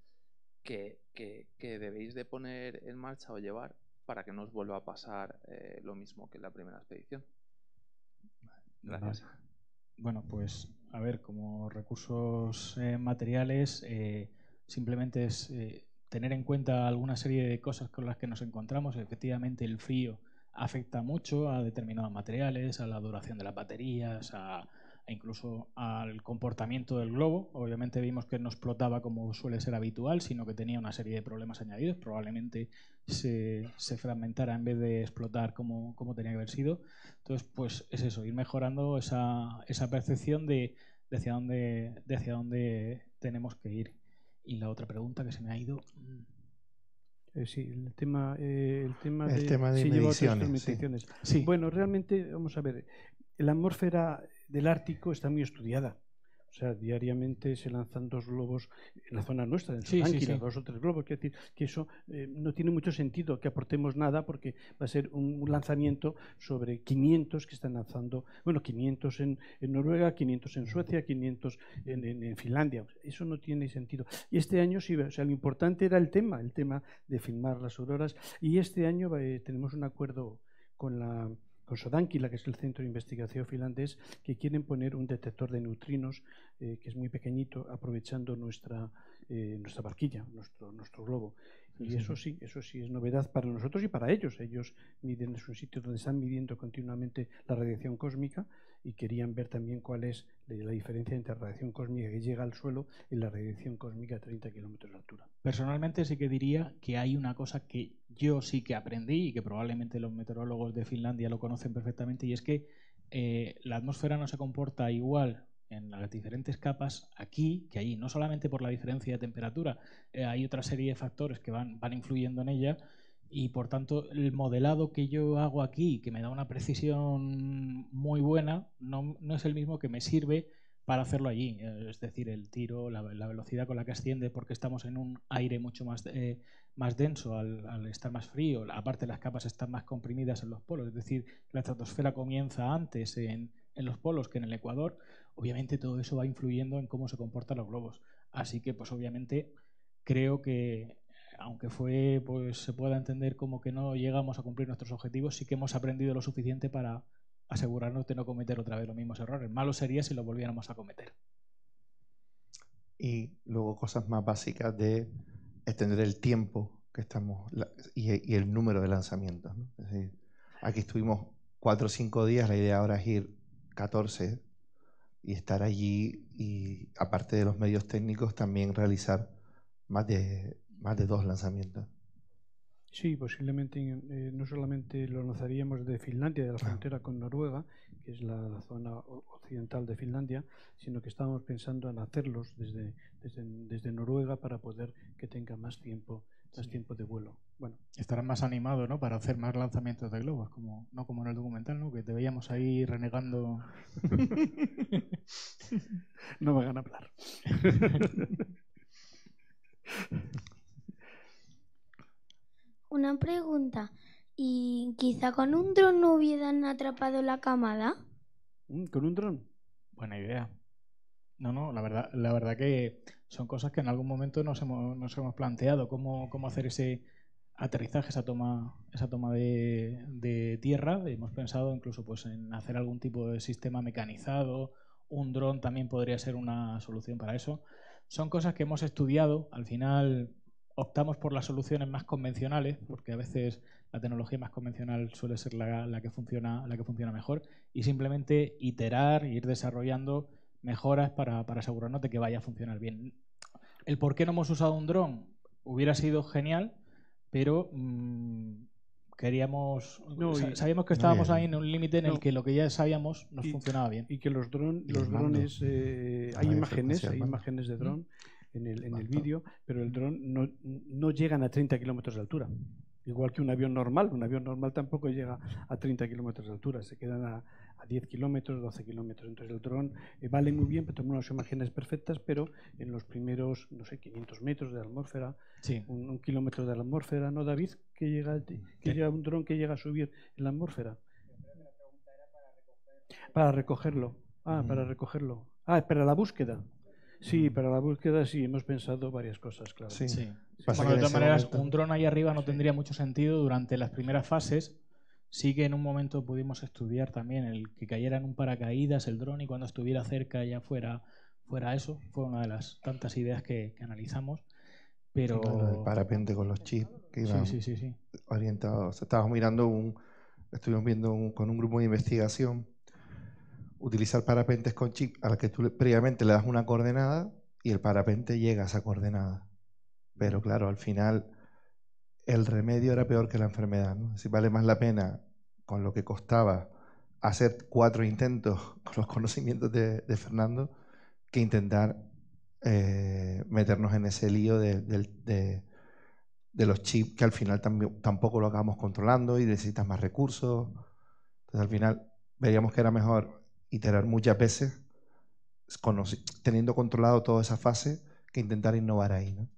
que, que- que debéis de poner en marcha o llevar para que no os vuelva a pasar eh, lo mismo que en la primera expedición. Gracias. Bueno, pues a ver, como recursos eh, materiales, eh, simplemente es eh, tener en cuenta alguna serie de cosas con las que nos encontramos. Efectivamente, el frío afecta mucho a determinados materiales, a la duración de las baterías, a, e incluso al comportamiento del globo. Obviamente vimos que no explotaba como suele ser habitual, sino que tenía una serie de problemas añadidos. Probablemente se, se fragmentara en vez de explotar como, como tenía que haber sido. Entonces, pues es eso, ir mejorando esa, esa percepción de, de hacia dónde, de hacia dónde tenemos que ir. Y la otra pregunta que se me ha ido. Eh, sí, el tema, eh, el tema El de, tema de mediciones, sí. mediciones. Sí. Bueno, realmente, vamos a ver, la atmósfera del Ártico está muy estudiada. O sea, diariamente se lanzan dos globos en la zona nuestra, en Sí, sí, Sodanquila, sí. dos o tres globos. Quiero decir que eso eh, no tiene mucho sentido que aportemos nada porque va a ser un, lanzamiento sobre 500 que están lanzando, bueno, 500 en, en Noruega, 500 en Suecia, 500 en, en- en Finlandia. Eso no tiene sentido. Y este año sí, o sea, lo importante era el tema, el tema de filmar las auroras. Y este año eh, tenemos un acuerdo con la Sodankila, que es el centro de investigación finlandés, que quieren poner un detector de neutrinos eh, que es muy pequeñito, aprovechando nuestra, eh, nuestra barquilla, nuestro, nuestro globo. Y eso sí, eso sí es novedad para nosotros y para ellos. Ellos miden, es un sitio donde están midiendo continuamente la radiación cósmica y querían ver también cuál es la la diferencia entre la radiación cósmica que llega al suelo y la radiación cósmica a 30 kilómetros de altura. Personalmente sí que diría que hay una cosa que yo sí que aprendí y que probablemente los meteorólogos de Finlandia lo conocen perfectamente y es que eh, la atmósfera no se comporta igual en las diferentes capas aquí que allí, no solamente por la diferencia de temperatura, eh, hay otra serie de factores que van, van influyendo en ella y por tanto el modelado que yo hago aquí, que me da una precisión muy buena, no, no es el mismo que me sirve para hacerlo allí. Eh, Es decir, el tiro, la, la velocidad con la que asciende, porque estamos en un aire mucho más, eh, más denso al, al estar más frío. Aparte, las capas están más comprimidas en los polos. Es decir, la estratosfera comienza antes en, en los polos que en el ecuador. Obviamente, todo eso va influyendo en cómo se comportan los globos. Así que, pues obviamente, creo que aunque fue, pues se pueda entender como que no llegamos a cumplir nuestros objetivos, sí que hemos aprendido lo suficiente para asegurarnos de no cometer otra vez los mismos errores. Malo sería si los volviéramos a cometer. Y luego cosas más básicas de extender el tiempo que estamos y, el número de lanzamientos. Es decir, aquí estuvimos cuatro o cinco días, la idea ahora es ir 14 y estar allí y aparte de los medios técnicos también realizar más de, más de dos lanzamientos. Sí, posiblemente eh, no solamente lo lanzaríamos de Finlandia, de la frontera con Noruega, que es la, la zona occidental de Finlandia, sino que estábamos pensando en hacerlos desde, desde, desde Noruega para poder que tenga más tiempo, más tiempo de vuelo. Bueno, Estarán más animados ¿no? para hacer más lanzamientos de globos, como, no como en el documental, ¿no? que te veíamos ahí renegando. no me hagan hablar. Una pregunta. ¿Y quizá con un dron no hubieran atrapado la camada? Mm, ¿Con un dron? Buena idea. No, no, la verdad, la verdad que son cosas que en algún momento nos hemos, nos hemos planteado, cómo, cómo hacer ese aterrizaje, esa toma, esa toma de, de tierra. Hemos pensado incluso pues, en hacer algún tipo de sistema mecanizado, un dron también podría ser una solución para eso. Son cosas que hemos estudiado, al final optamos por las soluciones más convencionales, porque a veces la tecnología más convencional suele ser la, la que, funciona, la que funciona mejor, y simplemente iterar ir desarrollando mejoras para, para asegurarnos de que vaya a funcionar bien. El por qué no hemos usado un dron hubiera sido genial, pero mm, queríamos. No, sa- y- sabíamos que estábamos ahí en un límite en el que lo que ya sabíamos nos Y- funcionaba bien. Y que los, dron, los el drones, eh, hay imágenes, hay imágenes de Mm. dron en el, en el vídeo, pero el dron no, no llegan a 30 kilómetros de altura. Igual que un avión normal, un avión normal tampoco llega a 30 kilómetros de altura, se quedan a, a 10 kilómetros, 12 kilómetros. Entonces el dron eh, vale muy bien, toma unas imágenes perfectas, pero en los primeros, no sé, 500 metros de atmósfera, Sí. un, un kilómetro de la atmósfera, ¿no, David? Que llega, que llega un dron que llega a subir en la atmósfera. Para recogerlo. Ah, para recogerlo. Ah, para la búsqueda. Sí, para la búsqueda sí, hemos pensado varias cosas, claro. Sí. Bueno, de todas maneras, un dron ahí arriba no tendría mucho sentido durante las primeras fases. Sí que en un momento pudimos estudiar también el que cayera en un paracaídas el dron y cuando estuviera cerca ya fuera, fuera eso. Fue una de las tantas ideas que, que analizamos. Pero Lo del parapente con los chips que iban sí, sí, sí. orientados. Estábamos mirando un, estuvimos viendo un- con un grupo de investigación utilizar parapentes con chip a la que tú previamente le das una coordenada y el parapente llega a esa coordenada. Pero claro, al final el remedio era peor que la enfermedad. Si vale más la pena con lo que costaba hacer cuatro intentos con los conocimientos de, Fernando que intentar eh, meternos en ese lío de, los chips que al final tampoco lo acabamos controlando y necesitas más recursos. Entonces al final veríamos que era mejor iterar muchas veces teniendo controlado toda esa fase que intentar innovar ahí. ¿no?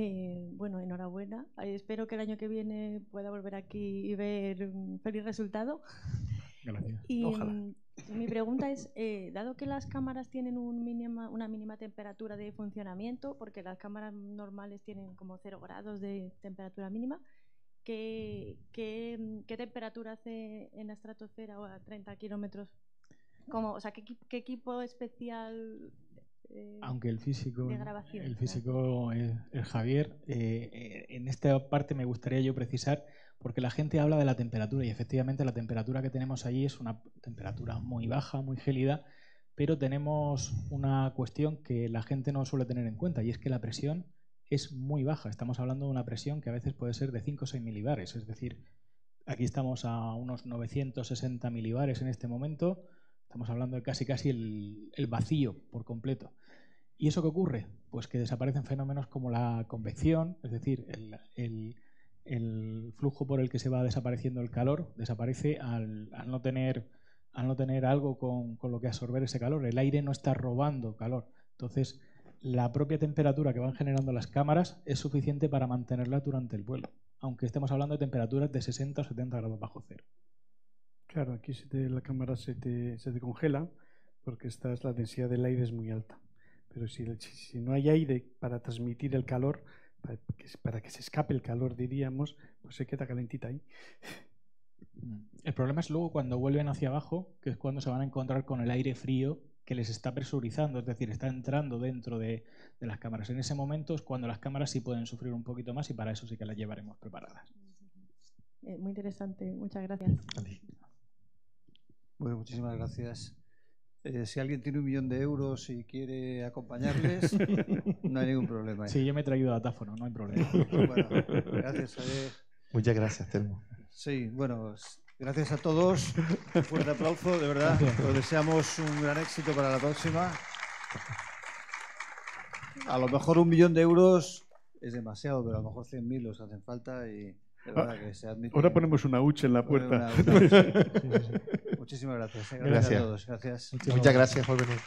Eh, bueno, enhorabuena. Espero que el año que viene pueda volver aquí y ver un feliz resultado. Gracias. Y Ojalá. mm, mi pregunta es, eh, dado que las cámaras tienen un mínima, una mínima temperatura de funcionamiento, porque las cámaras normales tienen como 0 grados de temperatura mínima, ¿qué, qué, mm, qué temperatura hace en la estratosfera o a 30 kilómetros? Como, o sea, ¿qué, equi- qué equipo especial eh, aunque el físico, de grabación? el físico es, es Javier, eh, en esta parte me gustaría yo precisar, porque la gente habla de la temperatura y efectivamente la temperatura que tenemos allí es una temperatura muy baja, muy gélida, pero tenemos una cuestión que la gente no suele tener en cuenta y es que la presión es muy baja. Estamos hablando de una presión que a veces puede ser de 5 o 6 milibares, es decir, aquí estamos a unos 960 milibares en este momento Estamos hablando de casi casi el, vacío por completo. ¿Y eso qué ocurre? Pues que desaparecen fenómenos como la convección, es decir, el, flujo por el que se va desapareciendo el calor desaparece al, al no, tener, al no tener algo con, con lo que absorber ese calor. El aire no está robando calor. Entonces, la propia temperatura que van generando las cámaras es suficiente para mantenerla durante el vuelo, aunque estemos hablando de temperaturas de 60 o 70 grados bajo cero. Claro, aquí se te- la cámara se te, se te congela porque esta es la densidad del aire es muy alta. Pero si, no hay aire para transmitir el calor, para que, para que se escape el calor, diríamos, pues se queda calentita ahí. El problema es luego cuando vuelven hacia abajo, que es cuando se van a encontrar con el aire frío que les está presurizando, es decir, está entrando dentro de, de las cámaras. En ese momento es cuando las cámaras sí pueden sufrir un poquito más y para eso sí que las llevaremos preparadas. Eh, muy interesante, muchas gracias. Bueno, muchísimas gracias. Eh, si alguien tiene un millón de euros y quiere acompañarles, no hay ningún problema. ¿eh? Sí, yo me he traído datáfono, no hay problema. Bueno, gracias, Javier. Muchas gracias, Telmo. Sí, bueno, gracias a todos. Un fuerte aplauso, de verdad. Os deseamos un gran éxito para la próxima. A lo mejor un millón de euros es demasiado, pero a lo mejor 100.000 os hacen falta y de verdad que se admite. Ahora ponemos una hucha en la puerta. Muchísimas gracias. eh. Gracias, Gracias. a todos. Gracias. Muchas gracias por venir.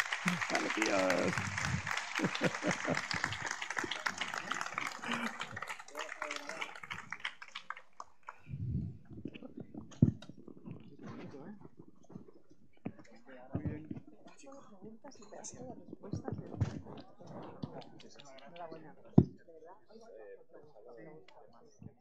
Verdad.